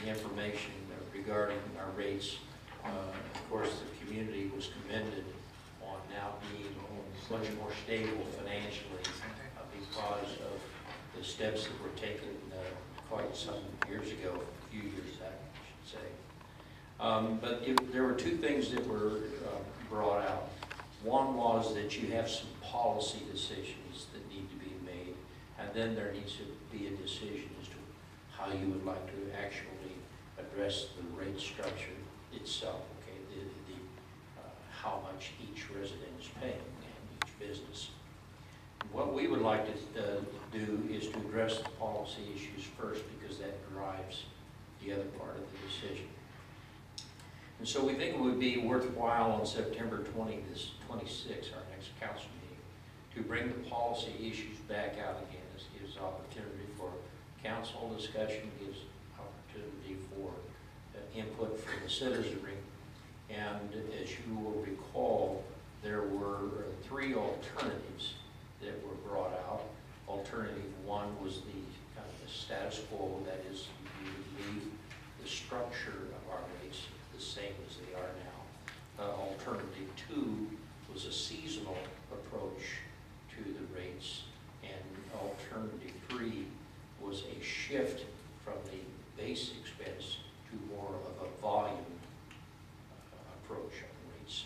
the information regarding our rates, uh, of course, the community was commended on now being much more stable financially because of the steps that were taken uh, quite some years ago, a few years back, I should say. Um, But it- there were two things that were uh, brought out. One was that you have some policy decisions that need to be made, and then there needs to be a decision as to how you would like to actually address the rate structure itself, okay? The, the, uh, how much each resident is paying and each business. What we would like to uh, do is to address the policy issues first because that drives the other part of the decision. And so we think it would be worthwhile on September 20, this 26, our next council meeting, to bring the policy issues back out again. This gives opportunity for council discussion, gives opportunity for uh, input from the citizenry. And as you will recall, there were uh, three alternatives that were brought out. Alternative one was the kind of the status quo, that is, you leave the structure of our rates the same as they are now. Uh, Alternative two was a seasonal approach to the rates, and alternative three was a shift from the base expense to more of a volume uh, approach on rates.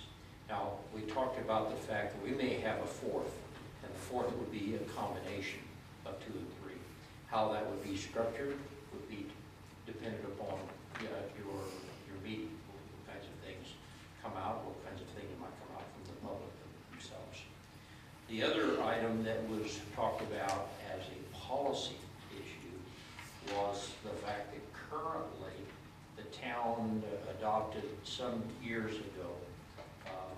Now, we talked about the fact that we may have a fourth, and the fourth would be a combination of two and three. How that would be structured would be dependent upon uh, your, meeting, what kinds of things come out, what kinds of things might come out from the public themselves. The other item that was talked about as a policy issue was the fact that currently the town adopted some years ago uh,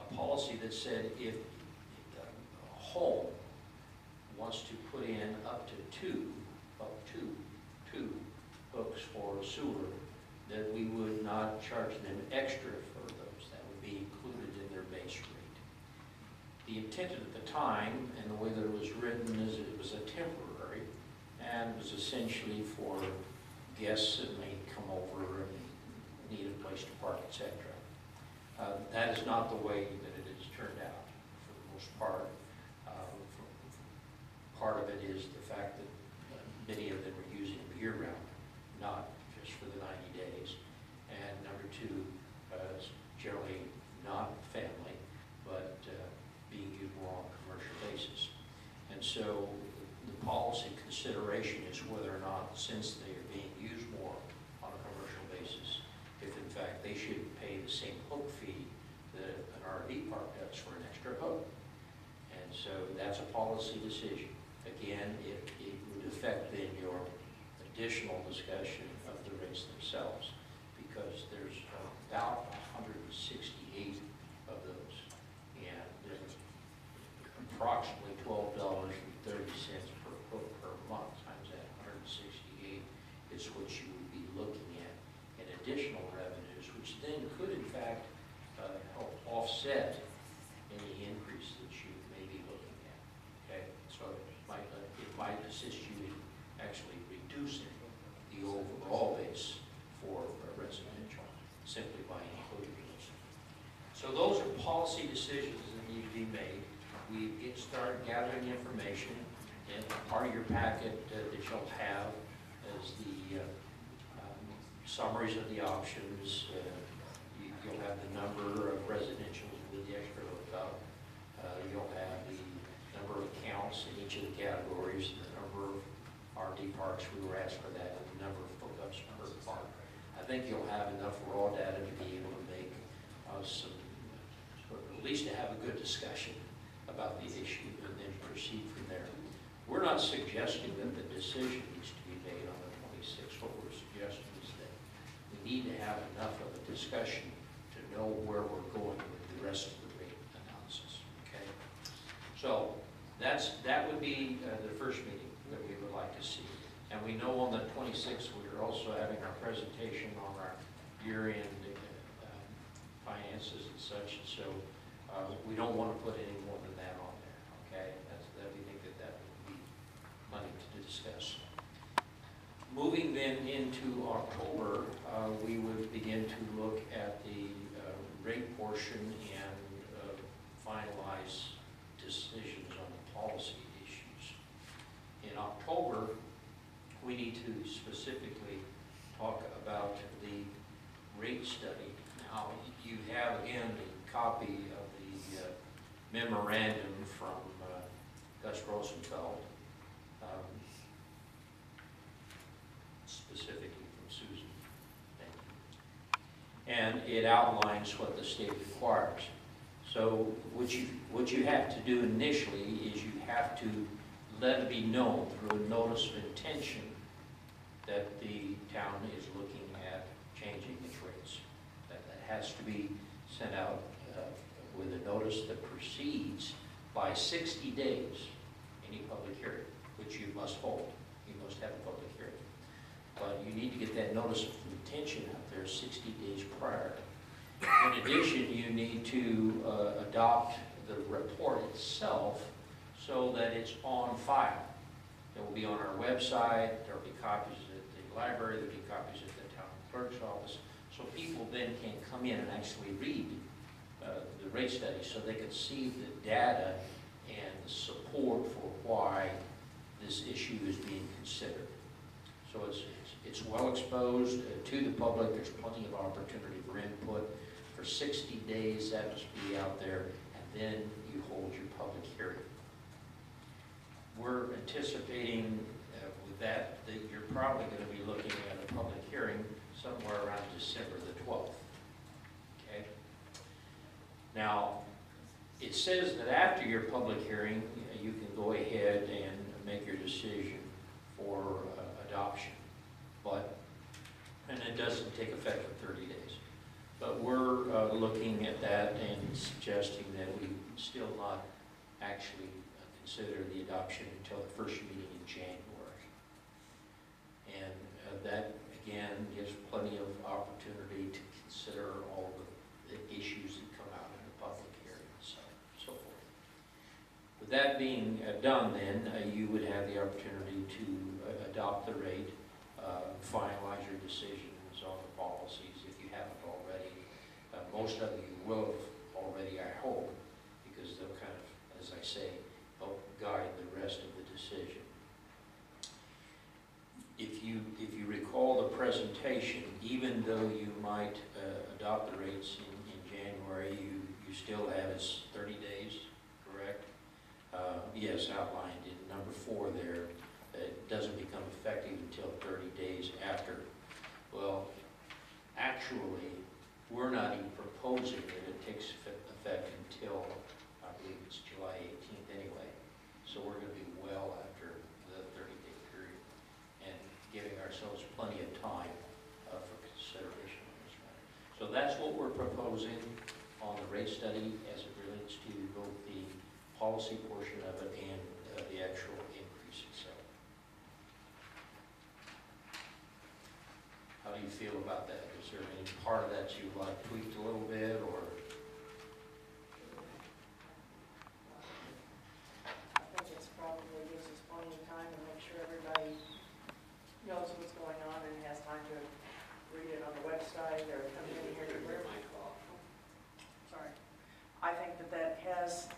a policy that said if a home wants to put in up to two, up to two hooks for a sewer, that we would not charge them extra for those. That would be included in their base rate. The intent at the time, and the way that it was written, is it was a temporary, and was essentially for guests that may come over and need a place to park, etc. Uh, That is not the way that it has turned out, for the most part. F- Part of it is the fact that uh, many of them are using them year-round, not just for the 90 days. And number two, uh, it's generally not family, but uh, being used more on a commercial basis. And so the policy consideration is whether or not, since they are being used more on a commercial basis, if in fact they should pay the same hook fee that an RV park does for an extra hook. And so that's a policy decision. Again, it, it would affect then your additional discussion of the rates themselves, because there's about 168 of those. And there's approximately twelve dollars and thirty cents per hook per month, times that hundred and sixty-eight is what you would be looking at in additional revenues, which then could in fact uh, help offset any increase that you may be looking at, okay? So it might, uh, it might assist you in actually reducing the overall base for residential, simply by including those. So those are policy decisions that need to be made. We get started gathering information, and part of your packet uh, that you'll have is the uh, um, summaries of the options. Uh, you- You'll have the number of residentials with the extra hookup. Uh, You'll have the number of counts in each of the categories, the number of RV parks, we were asked for that, and the number of hookups per park. I think you'll have enough raw data to be able to make uh, some, at least to have a good discussion about the issue and then proceed from there. We're not suggesting that the decision needs to be made on the 26th. What we're suggesting is that we need to have enough of a discussion to know where we're going with the rest of the rate analysis, okay? So that's, that would be uh, the first meeting that we would like to see. And we know on the 26th, we're also having our presentation on our year-end uh, finances and such, and so uh, we don't want to put any more than that on there, okay? That's, that, we think that that would be money to discuss. Moving then into October, uh, we would begin to look at the uh, rate portion and uh, finalize decisions on the policy issues. In October, we need to specifically talk about the rate study. Now, you have again a copy of uh, memorandum from uh, Gust Rosenfeld, um, specifically from Susan. Thank you. And it outlines what the state requires. So what you, what you have to do initially is you have to let it be known through a notice of intention that the town is looking at changing its rates. That, that has to be sent out with a notice that proceeds by 60 days, any public hearing, which you must hold. You must have a public hearing. But you need to get that notice of intention out there 60 days prior. In addition, you need to uh, adopt the report itself so that it's on file. It will be on our website, there'll be copies at the library, there'll be copies at the town clerk's office, so people then can come in and actually read the rate study, so they can see the data and the support for why this issue is being considered. So it's, it's, it's well exposed uh, to the public, there's plenty of opportunity for input. For 60 days, that must be out there, and then you hold your public hearing. We're anticipating uh, with that, that you're probably going to be looking at a public hearing somewhere around December the 12th. Now, it says that after your public hearing, you can go ahead and make your decision for uh, adoption. But in it doesn't take effect for 30 days. But we're uh, looking at that and suggesting that we still not actually consider the adoption until the first meeting in January. And uh, that, again, gives plenty of opportunity to consider all the the issues that come out in the public hearing, so, so forth. With that being uh, done, then, uh, you would have the opportunity to uh, adopt the rate, finalize your decisions on the policies if you haven't already. Most of you will have already, I hope, because they'll kind of, as I say, help guide the rest of the decision. If you, if you recall the presentation, even though you might uh, adopt the rates in, in January, you, you still have it's 30 days? Uh, Yes, outlined in number four there, it doesn't become effective until 30 days after. Well, actually, we're not even proposing that it takes effect until, I believe it's July 18th anyway. So we're going to be well after the 30-day period and giving ourselves plenty of time uh, for consideration on this matter. So that's what we're proposing on the rate study as it relates to both the policy portion of it and uh, the actual increase itself. How do you feel about that? Is there any part of that you like tweaked a little bit, or? I think it's probably gives us plenty of time to make sure everybody knows what's going on and has time to read it on the website or come in here to where. Sorry. I think that that has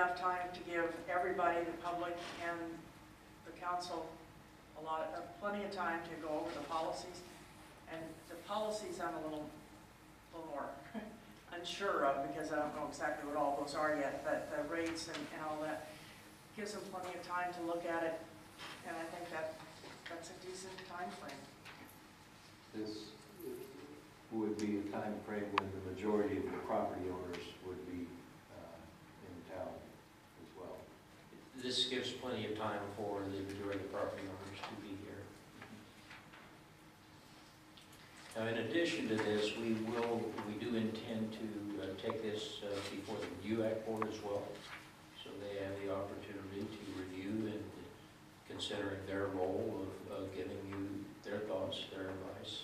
enough time to give everybody, the public and the council, a lot, of plenty of time to go over the policies. And the policies I'm a little, little more unsure of because I don't know exactly what all those are yet, but the rates and, and all that gives them plenty of time to look at it. And I think that, that's a decent time frame. This would be a time frame when the majority of the property owners would be uh, in town as well. This gives plenty of time for the majority of property owners to be here. Now, in addition to this, we will, we do intend to uh, take this uh, before the UAC board as well. So they have the opportunity to review and considering their role of, of giving you their thoughts, their advice.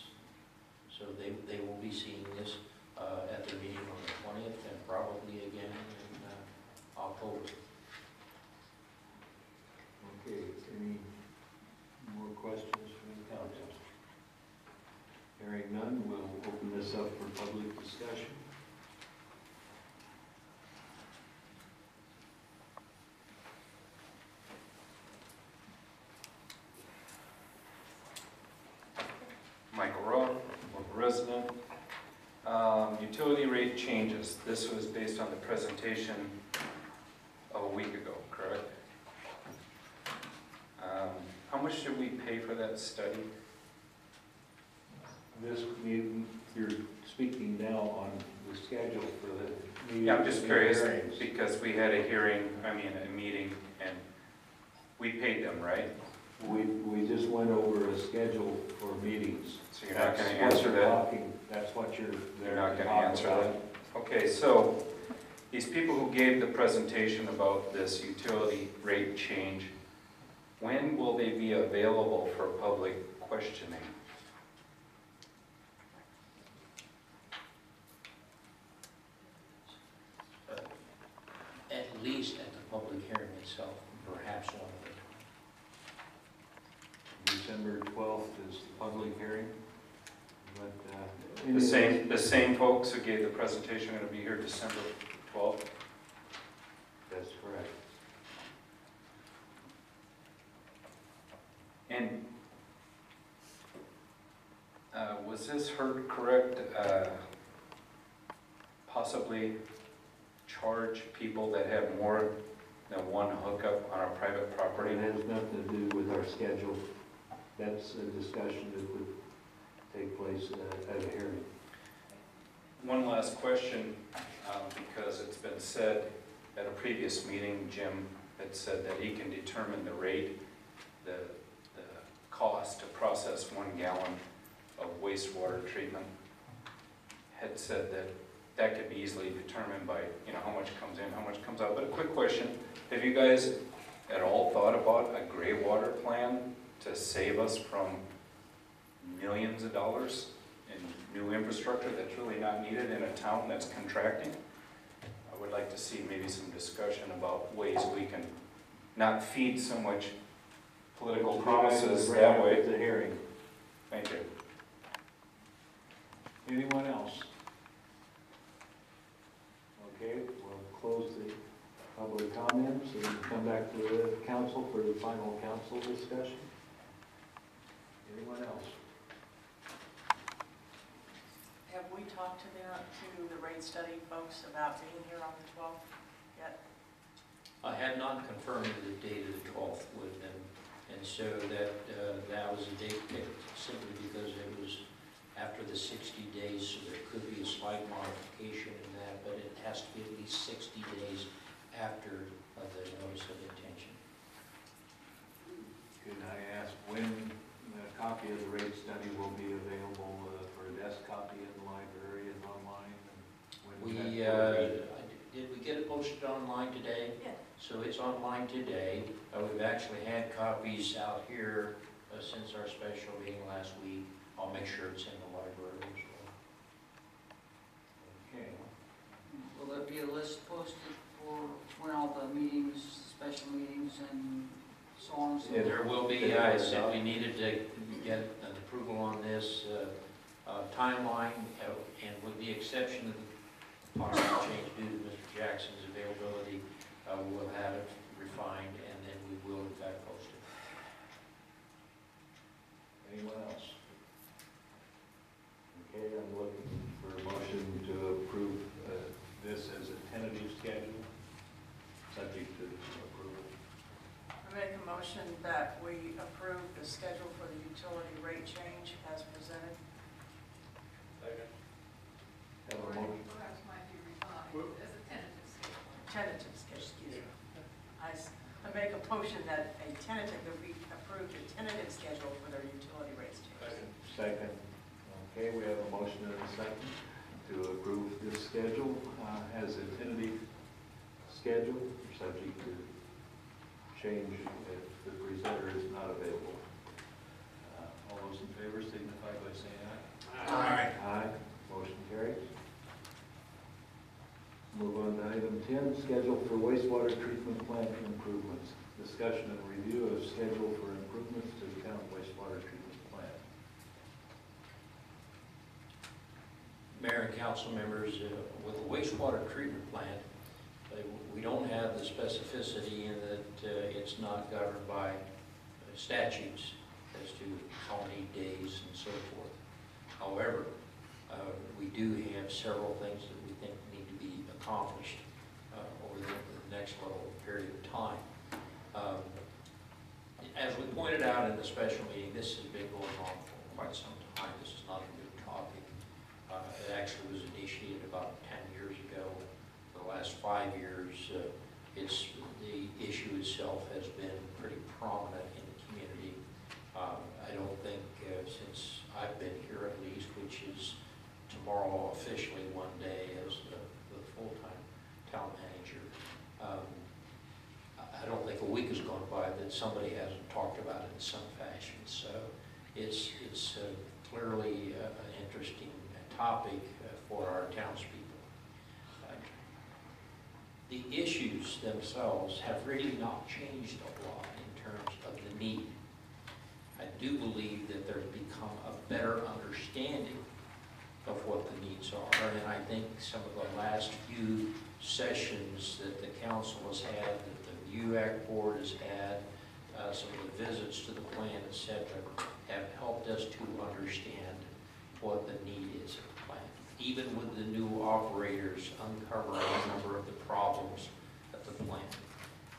So they, they will be seeing this uh, at their meeting on the twentieth and probably again in uh, October. Okay, any more questions from the council? Hearing none, we'll open this up for public discussion. Michael Roth, local resident. Um, Utility rate changes. This was based on the presentation of a week ago, correct? Um, How much did we pay for that study? This, you- you're speaking now on the schedule for the meetings. Yeah, I'm just curious, hearings. because we had a hearing, I mean, a meeting, and we paid them, right? We, we just went over a schedule for meetings. So you're not gonna That's what answer you're that? talking- That's what you're there You're not to gonna answer that? Okay, so these people who gave the presentation about this utility rate change, when will they be available for public questioning? At least at the public hearing itself, perhaps one of them. December 12th is the public hearing, but. uh, The same, the same folks who gave the presentation are gonna be here December 12th? That's correct. And uh, was this heard correct, uh, possibly charge people that have more than one hookup on a private property? It has nothing to do with our schedule. That's a discussion that would take place uh, at a hearing. One last question, um, because it's been said at a previous meeting, Jim had said that he can determine the rate, the, the cost to process one gallon of wastewater treatment had said that that could be easily determined by, you know, how much comes in, how much comes out. But a quick question, have you guys at all thought about a gray water plan to save us from millions of dollars in new infrastructure that's really not needed in a town that's contracting? I would like to see maybe some discussion about ways we can not feed so much political promises that way. The hearing. Thank you. Anyone else? Okay, we'll close the public comments and come back to the council for the final council discussion. Anyone else? Have we talked to them, to the rate study folks about being here on the 12th yet? I had not confirmed the date of the 12th with them, and so that, uh, that was a date picked simply because it was after the 60 days, so there could be a slight modification in that, but it has to be at least 60 days after uh, the notice of intention. Could I ask when the copy of the rate study will be available uh, for a desk copy in the library and online? and when We, uh, did we get it posted online today? Yeah. So it's online today. Uh, We've actually had copies out here uh, since our special meeting last week. I'll make sure it's in the library as well. Okay. Will there be a list posted for when all the meetings, special meetings and so on and so forth? There will be, I simply needed to get an approval on this uh, uh, timeline, uh, and with the exception of the possible change due to Mr. Jackson's availability, uh, we'll have it refined, and then we will in fact post it. Anyone else? Okay, I'm looking for a motion to approve uh, this as a tentative schedule, subject to approval. I make a motion that we approve the schedule for the utility rate change as presented. Have a motion, Perhaps might be refined as a tentative schedule. Tentative schedule, excuse me. I, s- I make a motion that a tentative, that we approve the tentative schedule for their utility rates change. second. Okay, we have a motion and a second to approve this schedule uh, as a tentative schedule, subject to change if the presenter is not available. Uh, All those in favor signify by saying aye. Aye. Aye, motion carries. Move on to item 10, schedule for wastewater treatment plant improvements. Discussion and review of schedule for improvements to the town wastewater treatment plant. Mayor and council members, uh, with the wastewater treatment plant, uh, we don't have the specificity in that uh, it's not governed by uh, statutes as to how many days and so forth. However, uh, we do have several things that we think need to be accomplished uh, over the the next little period of time. Um, As we pointed out in the special meeting, this has been going on for quite some time. This is not a It actually was initiated about 10 years ago. The last five years, uh, it's, the issue itself has been pretty prominent in the community. Uh, I don't think, uh, since I've been here at least, which is tomorrow officially one day as the the full-time town manager, um, I I don't think a week has gone by that somebody hasn't talked about it in some fashion. So it's, it's uh, clearly uh, an interesting topic uh, for our townspeople. The issues themselves have really not changed a lot in terms of the need. I do believe that there's become a better understanding of what the needs are, and I think some of the last few sessions that the council has had, that the UAC board has had, uh, some of the visits to the plant, et cetera, have helped us to understand what the need is of the plant. Even with the new operators uncovering a number of the problems at the plant.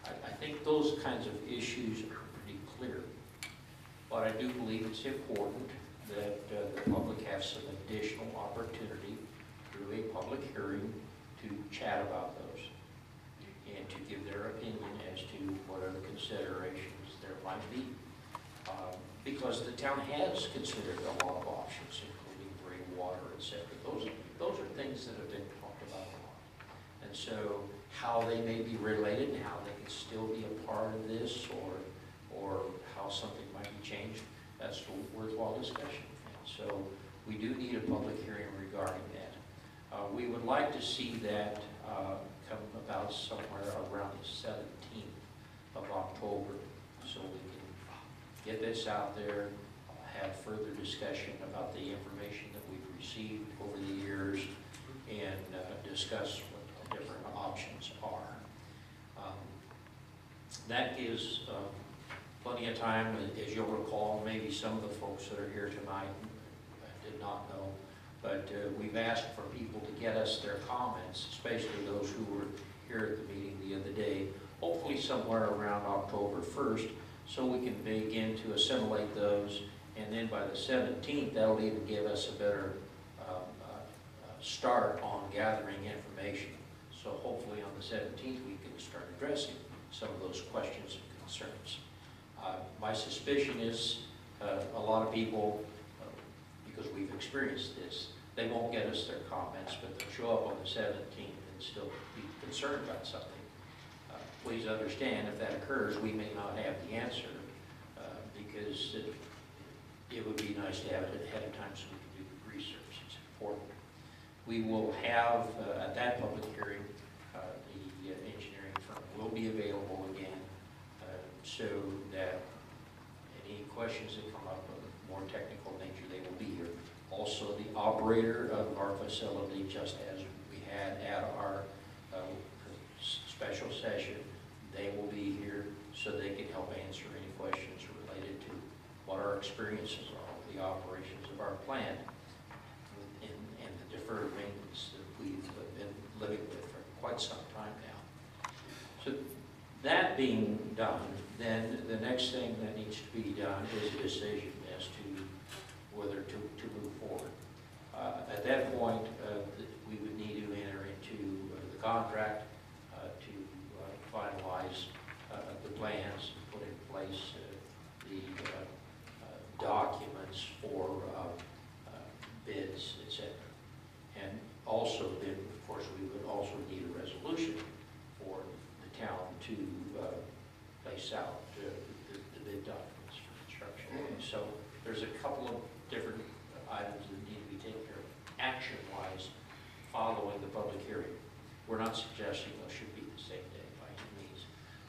I, I think those kinds of issues are pretty clear. But I do believe it's important that uh, the public have some additional opportunity through a public hearing to chat about those and to give their opinion as to what other considerations there might be. Um, because the town has considered a lot of options, water, et cetera. Those, those are things that have been talked about a lot. And so how they may be related and how they can still be a part of this or, or how something might be changed, that's a worthwhile discussion. So we do need a public hearing regarding that. Uh, we would like to see that, uh, come about somewhere around the seventeenth of October, so we can get this out there, have further discussion about the information received over the years, and uh, discuss what the different options are. Um, That gives um, plenty of time, as you'll recall, maybe some of the folks that are here tonight did not know, but uh, we've asked for people to get us their comments, especially those who were here at the meeting the other day, hopefully somewhere around October 1st, so we can begin to assimilate those, and then by the 17th, that'll even give us a better uh, uh, start on gathering information. So hopefully on the 17th, we can start addressing some of those questions and concerns. Uh, My suspicion is uh, a lot of people, uh, because we've experienced this, they won't get us their comments, but they'll show up on the 17th and still be concerned about something. Uh, Please understand, if that occurs, we may not have the answer, uh, because it it would be nice to have it ahead of time so we can do the research. It's important. We will have, uh, at that public hearing, uh, the uh, engineering firm will be available again, uh, so that any questions that come up of more technical nature, they will be here. Also, the operator of our facility, just as we had at our uh, special session, they will be here so they can help answer any questions related to what our experiences are with the operations of our plant the maintenance that we've been living with for quite some time now. So that being done, then the next thing that needs to be done is a decision as to whether to, to move forward. Uh, At that point, uh, we would need to enter into uh, the contract uh, to uh, finalize uh, the plans, and put in place the documents for bids, also then, of course, we would also need a resolution for the town to uh, place out uh, the the bid documents for construction. So there's a couple of different items that need to be taken care of, action-wise, following the public hearing. We're not suggesting those should be the same day by any means.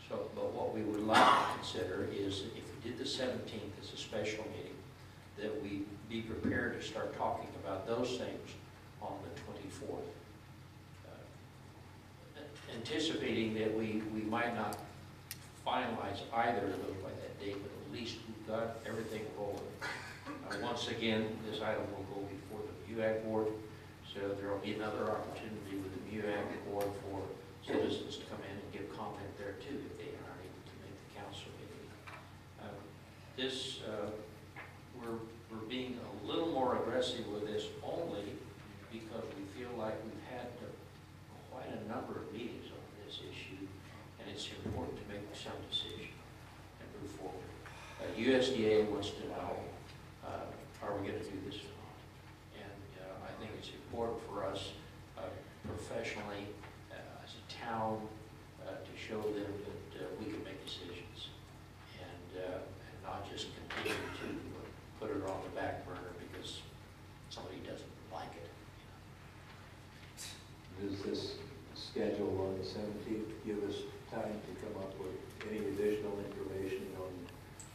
So, but what we would like to consider is if we did the 17th as a special meeting, that we be prepared to start talking about those things on the 24th. Uh, Anticipating that we, we might not finalize either of those by that date, but at least we've got everything rolling. Uh, Once again, this item will go before the MUAC board, so there will be another opportunity with the MUAC board for citizens to come in and give comment there too, if they aren't able to make the council meeting. Uh, This, uh, we're, we're being a little more aggressive with this only because we feel like we've had quite a number of meetings on this issue, and it's important to make some decision and move forward. Uh, USDA wants to know, uh, are we gonna do this or not? And uh, I think it's important for us uh, professionally, uh, as a town, uh, to show them that we can make decisions and, and not just continue to put it on the back burner because somebody doesn't. Does this schedule on the seventeenth give us time to come up with any additional information on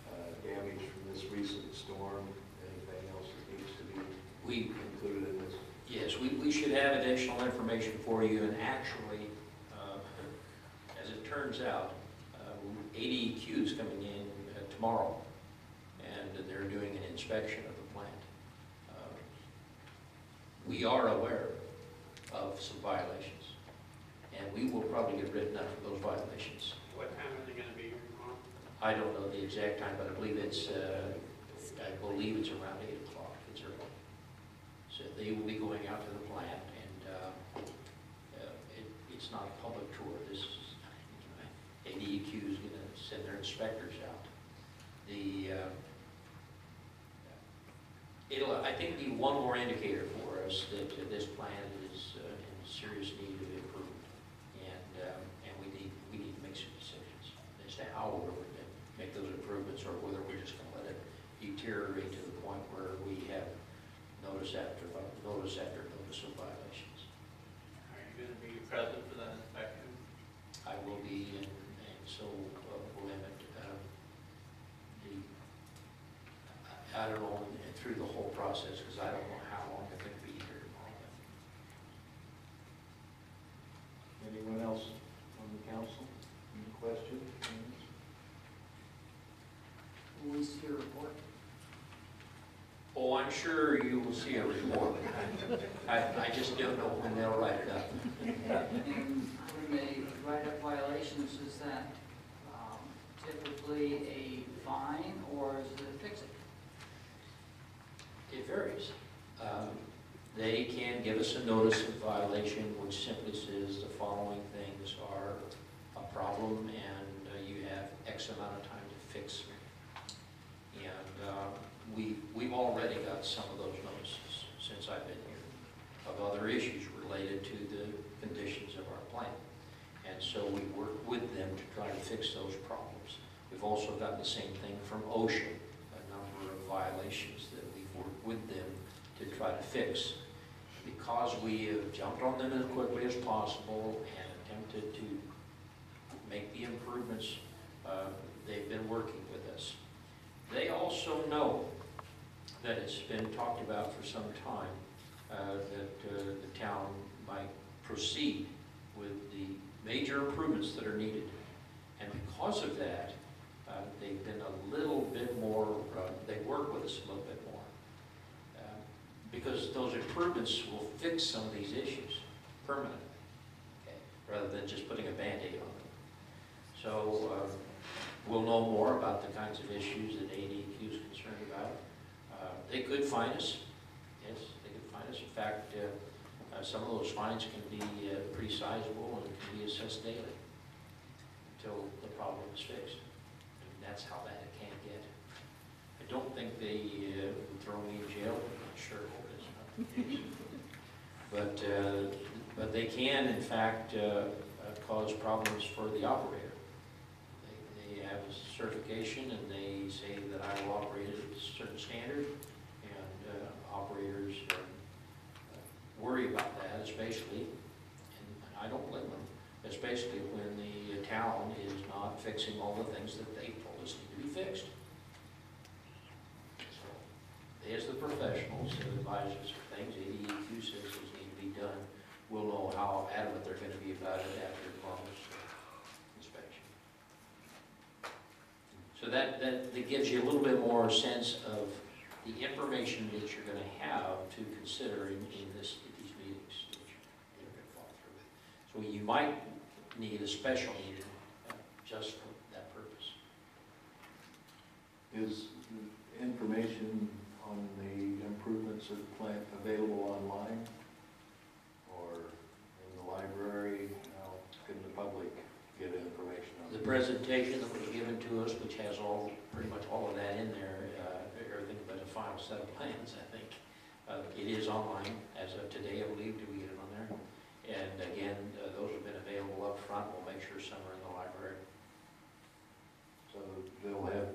uh, damage from this recent storm? Anything else that needs to be We, included in this? yes, we, we should have additional information for you, and actually, uh, as it turns out, uh, ADEQ is coming in uh, tomorrow, and they're doing an inspection of the plant. Uh, We are aware of some violations, and we will probably get written up for those violations. What time are they gonna be here tomorrow? I don't know the exact time, but I believe it's, uh, I believe it's around eight o'clock, it's early. So they will be going out to the plant, and uh, uh, it, it's not a public tour, this is, ADEQ is gonna send their inspectors out. The, uh, it'll, I think, be one more indicator for us that this plan serious need of improvement. And, um, and we need, we need to make some decisions as to how we're going to make those improvements or whether we're just going to let it deteriorate to the point where we have notice after, notice after notice of violations. Are you gonna be present for that inspection? I will be, and, and so uh, will Emmett. um, The, I- don't know, through the whole process, because I don't know how long I'm going to be here tomorrow. Anyone else on the council? Any questions? comments? Will we see a report? Oh, I'm sure you will see a report. I, I just don't know when they'll write it up. And when they write up violations, is that um, typically a fine or is it a fix-it? It varies. Um, They can give us a notice of violation, which simply says the following things are a problem and uh, you have X amount of time to fix. And uh, we, we've already got some of those notices since I've been here of other issues related to the conditions of our plant. And so we work with them to try to fix those problems. We've also gotten the same thing from OSHA, a number of violations that we've worked with them to try to fix. Because we have jumped on them as quickly as possible and attempted to make the improvements, uh, they've been working with us. They also know that it's been talked about for some time, uh, that uh, the town might proceed with the major improvements that are needed. And because of that, uh, they've been a little bit more, uh, they work with us a little bit Because those improvements will fix some of these issues permanently, okay, rather than just putting a Band-Aid on them. So uh, we'll know more about the kinds of issues that ADEQ is concerned about. Uh, They could fine us, yes, they could fine us. In fact, uh, uh, some of those fines can be uh, pretty sizable and can be assessed daily until the problem is fixed. And that's how bad it can get. I don't think they uh, throw me in jail, I'm not sure. But, uh, but they can, in fact, uh, uh, cause problems for the operator. They, they have a certification and they say that I will operate at a certain standard, and uh, operators uh, worry about that, especially, and I don't blame them, especially when the town is not fixing all the things that they told us need to be fixed. As the professionals that advise us of things, ADEQ those need to be done, we'll know how adamant they're gonna be about it after Columbus inspection. So that, that, that gives you a little bit more sense of the information that you're gonna have to consider in, in this, these meetings that you're gonna follow through with. So you might need a special meeting uh, just for that purpose. Is information on the improvements of the plant available online? Or in the library? How can the public get information on The it? presentation that was given to us, which has all, pretty much all of that in there, uh, everything but a final set of plans, I think. Uh, It is online as of today, I believe, do we get it on there? And again, uh, those have been available up front. we'll make sure some are in the library. So they'll have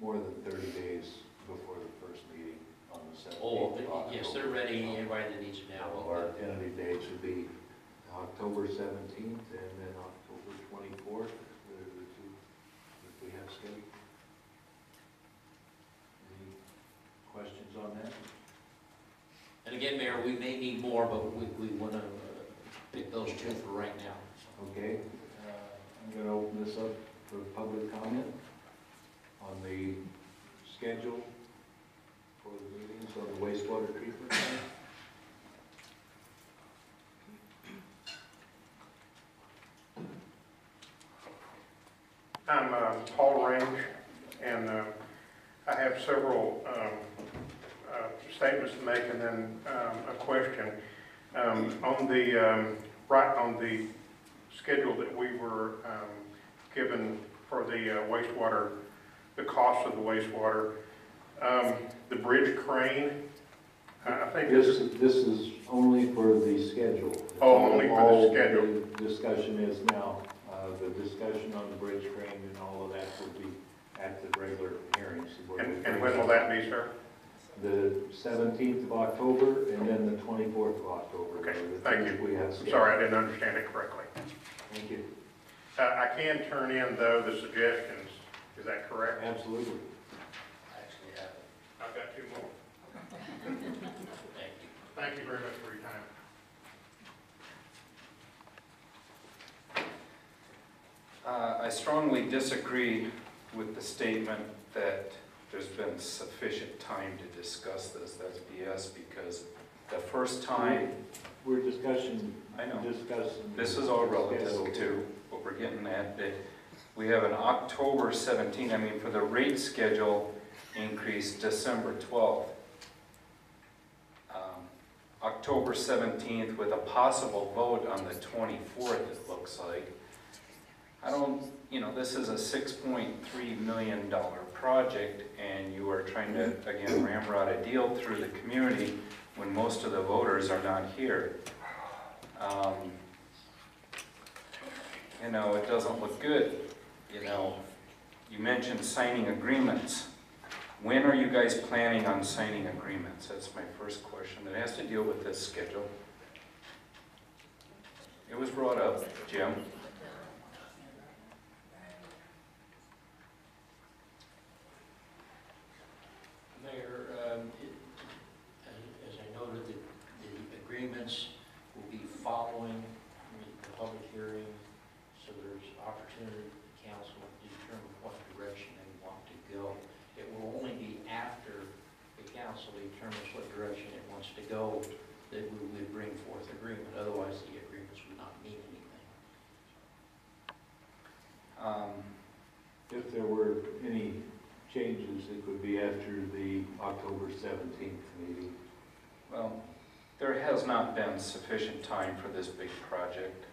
more than thirty days before the first meeting on the Oh, seventeenth. but yes, they're ready, anybody that needs them now. Our tentative dates would be October seventeenth and then October twenty-fourth, the the two that we have scheduled. Any questions on that? And again, Mayor, we may need more, but we, we want to pick those two for right now. Okay, uh, I'm going to open this up for public comment on the schedule for the meetings on the wastewater treatment plant. I'm uh, Paul Range, and uh, I have several um, uh, statements to make and then um, a question. Um, On the, um, right on the schedule that we were um, given for the uh, wastewater, the cost of the wastewater, Um, the bridge crane, I I think This, this is, this is only for the schedule. Oh, only for the All schedule. the Discussion is now, uh, the discussion on the bridge crane and all of that will be at the regular hearings. and, and when will that be, sir? The seventeenth of October and then the twenty-fourth of October. Okay, are the thank things you. We have I'm scheduled. sorry, I didn't understand it correctly. Thank you. Uh, I can turn in, though, the suggestions. Is that correct? Absolutely. I actually have it. I've got two more. Thank you. Thank you very much for your time. Uh, I strongly disagree with the statement that there's been sufficient time to discuss this. That's BS because the first time, We're discussing, I know, discussing. this is all relative to what we're getting at, that we have an October 17, I mean, for the rate schedule increase December 12th. Um, October 17th with a possible vote on the 24th, it looks like. I don't, you know, this is a $6.3 million project, and you are trying to, again, ramrod a deal through the community when most of the voters are not here. Um, You know, it doesn't look good, you know. You mentioned signing agreements. When are you guys planning on signing agreements? That's my first question. It has to deal with this schedule. It was brought up, Jim. Mayor, um, it- as as I noted, the the agreements will be following the public hearing, so there's opportunity for the council to determine what direction they want to go. It will only be after the council determines what direction it wants to go that we would bring forth agreement, otherwise the agreements would not mean anything. Um, If there were any changes, it would be after the October seventeenth meeting. Well, there has not been sufficient time for this big project,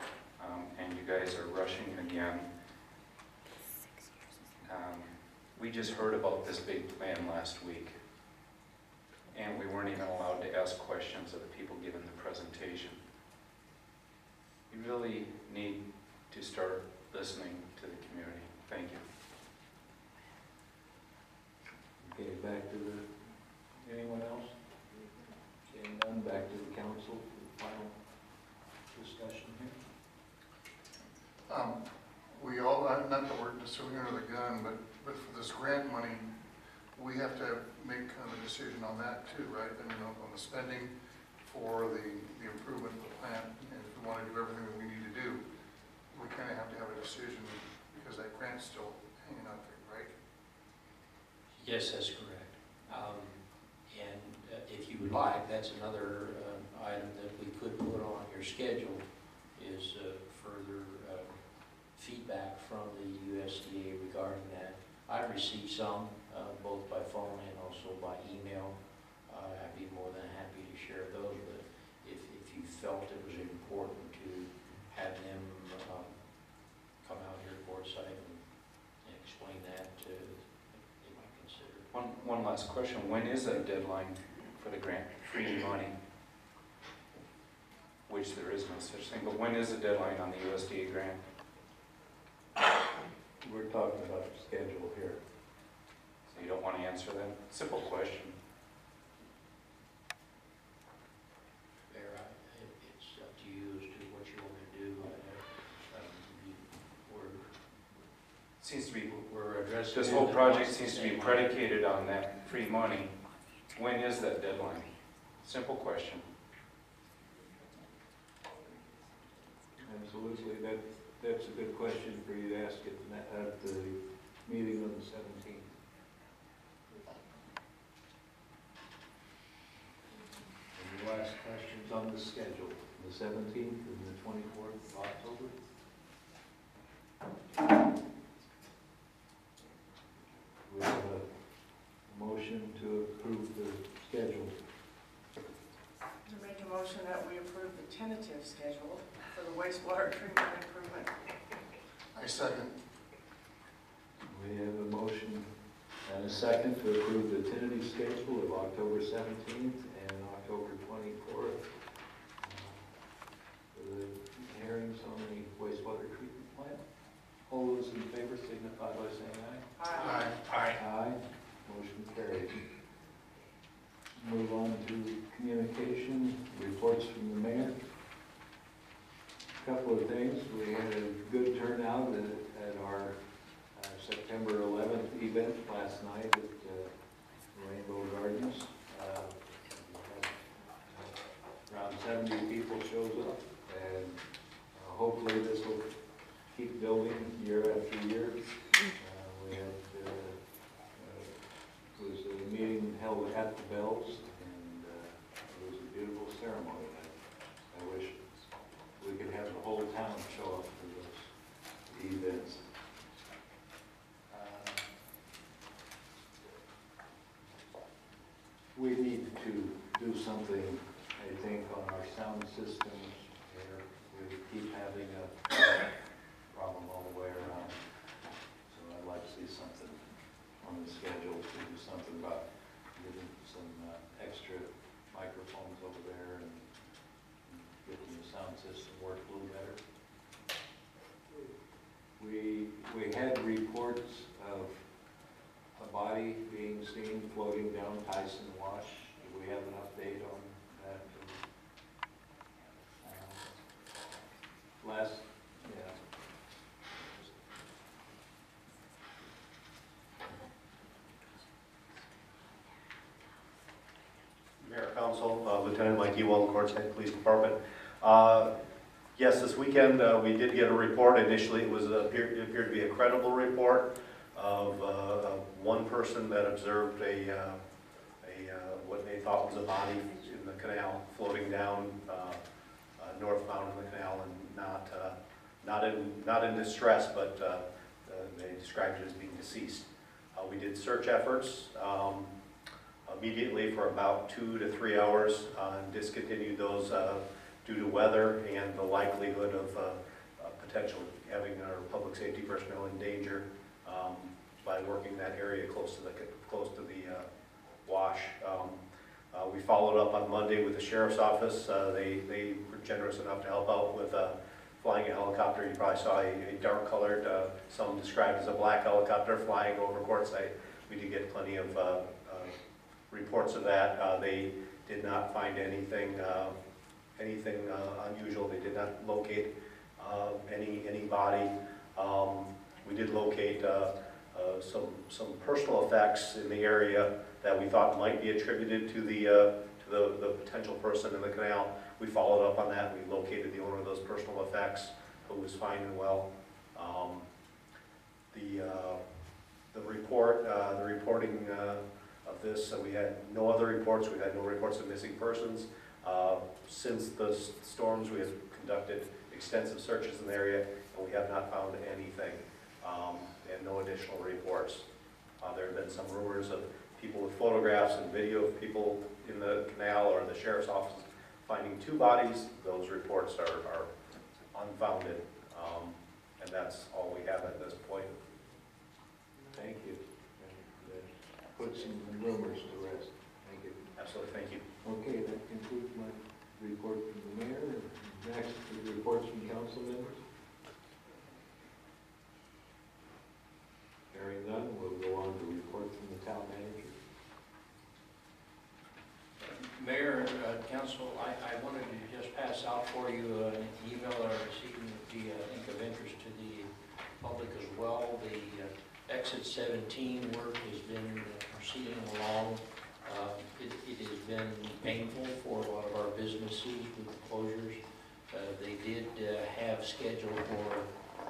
um, and you guys are rushing again. Um, We just heard about this big plan last week, and we weren't even allowed to ask questions of the people giving the presentation. You really need to start listening to the community. Thank you. Okay, back to the, anyone else? Okay, done, back to the council for the final discussion here. Um, We all, not that we're swinging under the gun, but, but for this grant money, we have to make kind of a decision on that too, right? I mean, on the spending for the, the improvement of the plant, and if we want to do everything that we need to do, we kind of have to have a decision because that grant's still hanging out there, right? Yes, that's correct. Um, And uh, if you would like, that's another um, item that we could put on your schedule, is uh, further uh, feedback from the USDA regarding that. I've received some, uh, both by phone and also by email. Uh, I'd be more than happy to share those, but if, if you felt it was important to have them um, come out here courtside and and explain that, uh, they might consider it. One, one last question. When is that deadline for the grant, free money? Which there is no such thing, but when is the deadline on the USDA grant? We're talking about the schedule here. So you don't want to answer that? Simple question. Mayor, I- it- it's up to you as to what you want to do. I- um, you- We're, Seems to be, we're addressing. this whole project seems to be predicated on that free money. When is that deadline? Simple question. Absolutely, that, that's a good question for you to ask at, the- at the meeting on the seventeenth. Any last questions on the schedule, the seventeenth and the twenty-fourth of October? We have a motion to approve the schedule. To make a motion that we approve the tentative schedule for the wastewater treatment improvement. I second. We have a motion And a second to approve the tentative schedule of October 17th and October 24th for the hearings on the wastewater treatment plant. All those in favor signify by saying aye. Aye. Aye. Aye. Motion carried. Move on to communication, reports from the mayor. A couple of things, we had a good turnout at, at our uh, September 11th event last night at uh, Rainbow Gardens. Uh, we had, uh, Around 70 people shows up, and uh, hopefully this will keep building year after year. Uh, We had, uh, uh, was a meeting held at the Bells, and uh, it was a beautiful ceremony. I- I wish we could have the whole town show up for those events. Uh, We need to do something, think, on our sound systems. Here, We keep having a problem all the way around. So I'd like to see something on the schedule to do something about getting some uh, extra microphones over there and getting the sound system work a little better. We, we had reports of a body being seen floating down Tyson Wash. Do we have an update on that? Uh, Last, yeah. Mayor, Council, uh, Lieutenant Mike Ewell, Quartzsite Police Department. Uh, Yes, this weekend, uh, we did get a report. Initially, it was, a- appeared it appeared to be a credible report of uh, of one person that observed a, uh, a, uh, what they thought was a body in the canal floating down uh, northbound in the canal and not, not in, not in distress, but they described it as being deceased. We did search efforts. um, immediately for about two to three hours, uh, discontinued those uh, due to weather and the likelihood of uh, potential having our public safety personnel in danger um, by working that area close to the, close to the uh, wash. Um, uh, We followed up on Monday with the sheriff's office. Uh, They, they were generous enough to help out with flying a helicopter. You probably saw a a dark-colored, uh, some described as a black helicopter flying over Quartzsite. We did get plenty of reports of that. Uh, They did not find anything, uh, anything uh, unusual. They did not locate uh, any, any body. Um, We did locate some, some personal effects in the area that we thought might be attributed to the, to the, the potential person in the canal. We followed up on that. We located the owner of those personal effects, who was fine and well. Um, The, uh, the report, uh, the reporting uh, of this, we had no other reports, we had no reports of missing persons. Uh, Since the storms, we have conducted extensive searches in the area, and we have not found anything, um, and no additional reports. Uh, There have been some rumors of people with photographs and video of people in the canal or the sheriff's office finding two bodies. Those reports are are unfounded, um, and that's all we have at this point. Thank you. And, uh, Put some rumors to rest. Thank you. Absolutely, thank you. Okay, that concludes my report from the mayor. Next, the reports from council members. Hearing none, we'll go on to report from the town manager. Mayor, uh, council, I, I wanted to just pass out for you uh, an email that I received that would be, I think, of interest to the public as well. The uh, exit 17 work has been uh, proceeding along. Uh, It, it has been painful for a lot of our businesses with the closures. Uh, They did uh, have scheduled for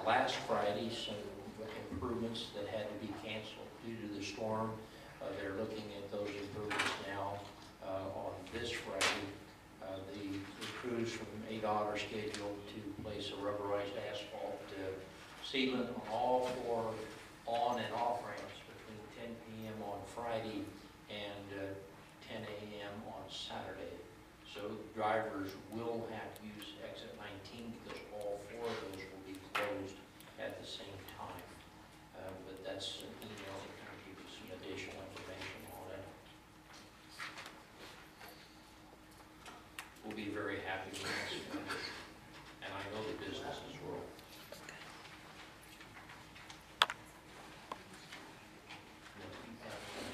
last Friday some improvements that had to be canceled due to the storm. Uh, They're looking at those improvements now uh, on this Friday. Uh, The the crews from ADOT are scheduled to place a rubberized asphalt uh, sealant on all four on and off ramps between 10 PM on Friday and uh, 10 AM on Saturday. So drivers will have to use exit 19 because all four of those at the same time. Uh, But that's an email that kind of gives you some additional will be very happy with this. And I know the businesses will.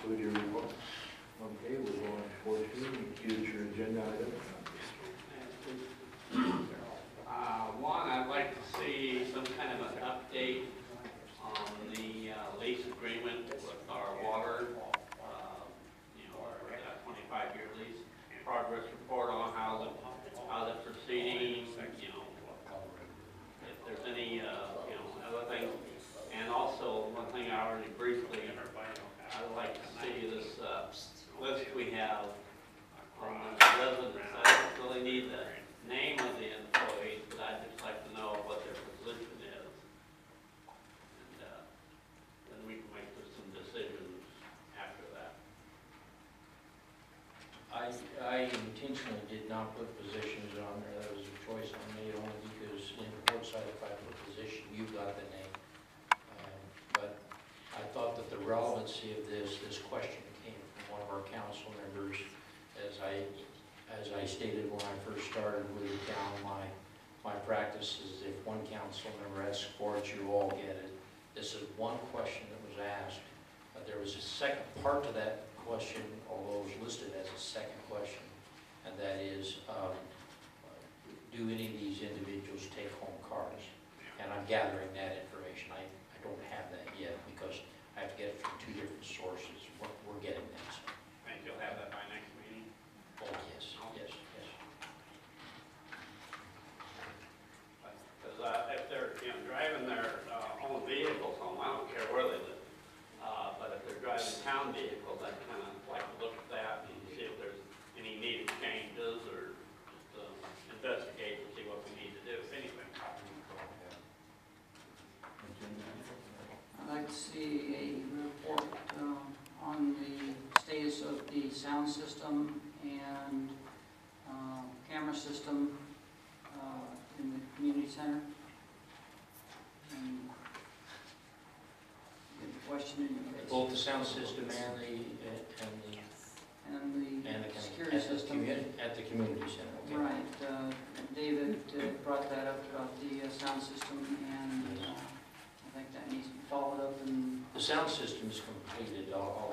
Conclude your report. Okay, we'll go on to fourteen, future agenda items. Uh, one, I'd like to see some kind of an update on the uh, lease agreement with our water, uh, you know, our uh, twenty-five year lease, progress report on how the, how the proceeding, you know, if there's any, uh, you know, other things. And also, one thing I already briefly, I'd like to see this, uh, list we have on the residents. I don't really need the name of the employees, but I'd just like to know what their position is. And, uh, then we can make some decisions after that. I, I intentionally did not put positions on there, that was a choice I made only because in the Quartzsite, if I put position, you got the name. Um, But I thought that the relevancy of this, this question came from one of our council members, as I, as I stated when I first started with the town, my, my practice is if one council member asks for it, you all get it. This is one question that was asked. There was a second part to that question, although it was listed as a second question, and that is, um, do any of these individuals take home cars? And I'm gathering that information. I, I don't have that yet because I have to get it from two different sources. We're, we're getting that. so. Think you'll have that by next meeting? Oh, yes, yes, yes. Because uh, if they're, you know, driving their uh, own vehicles home, I don't care where they live. Uh, But if they're driving town vehicles, I'd kind of like to look at that and see if there's any needed changes or just uh, investigate and see what we need to do, if anything. I'd like to see a report um, on the status of the sound system and uh, camera system uh, in the community center. And the question is. Both the sound system and the, and the, And the and the, security at the system. commu- at the community center, okay? Right, uh, David uh, brought that up about the uh, sound system, and uh, I think that needs to be followed up and The sound system is completed. I'll,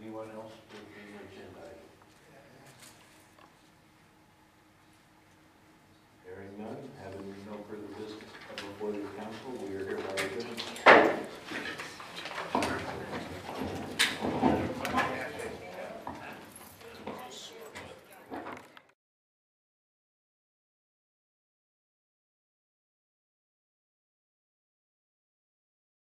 Anyone else with any agenda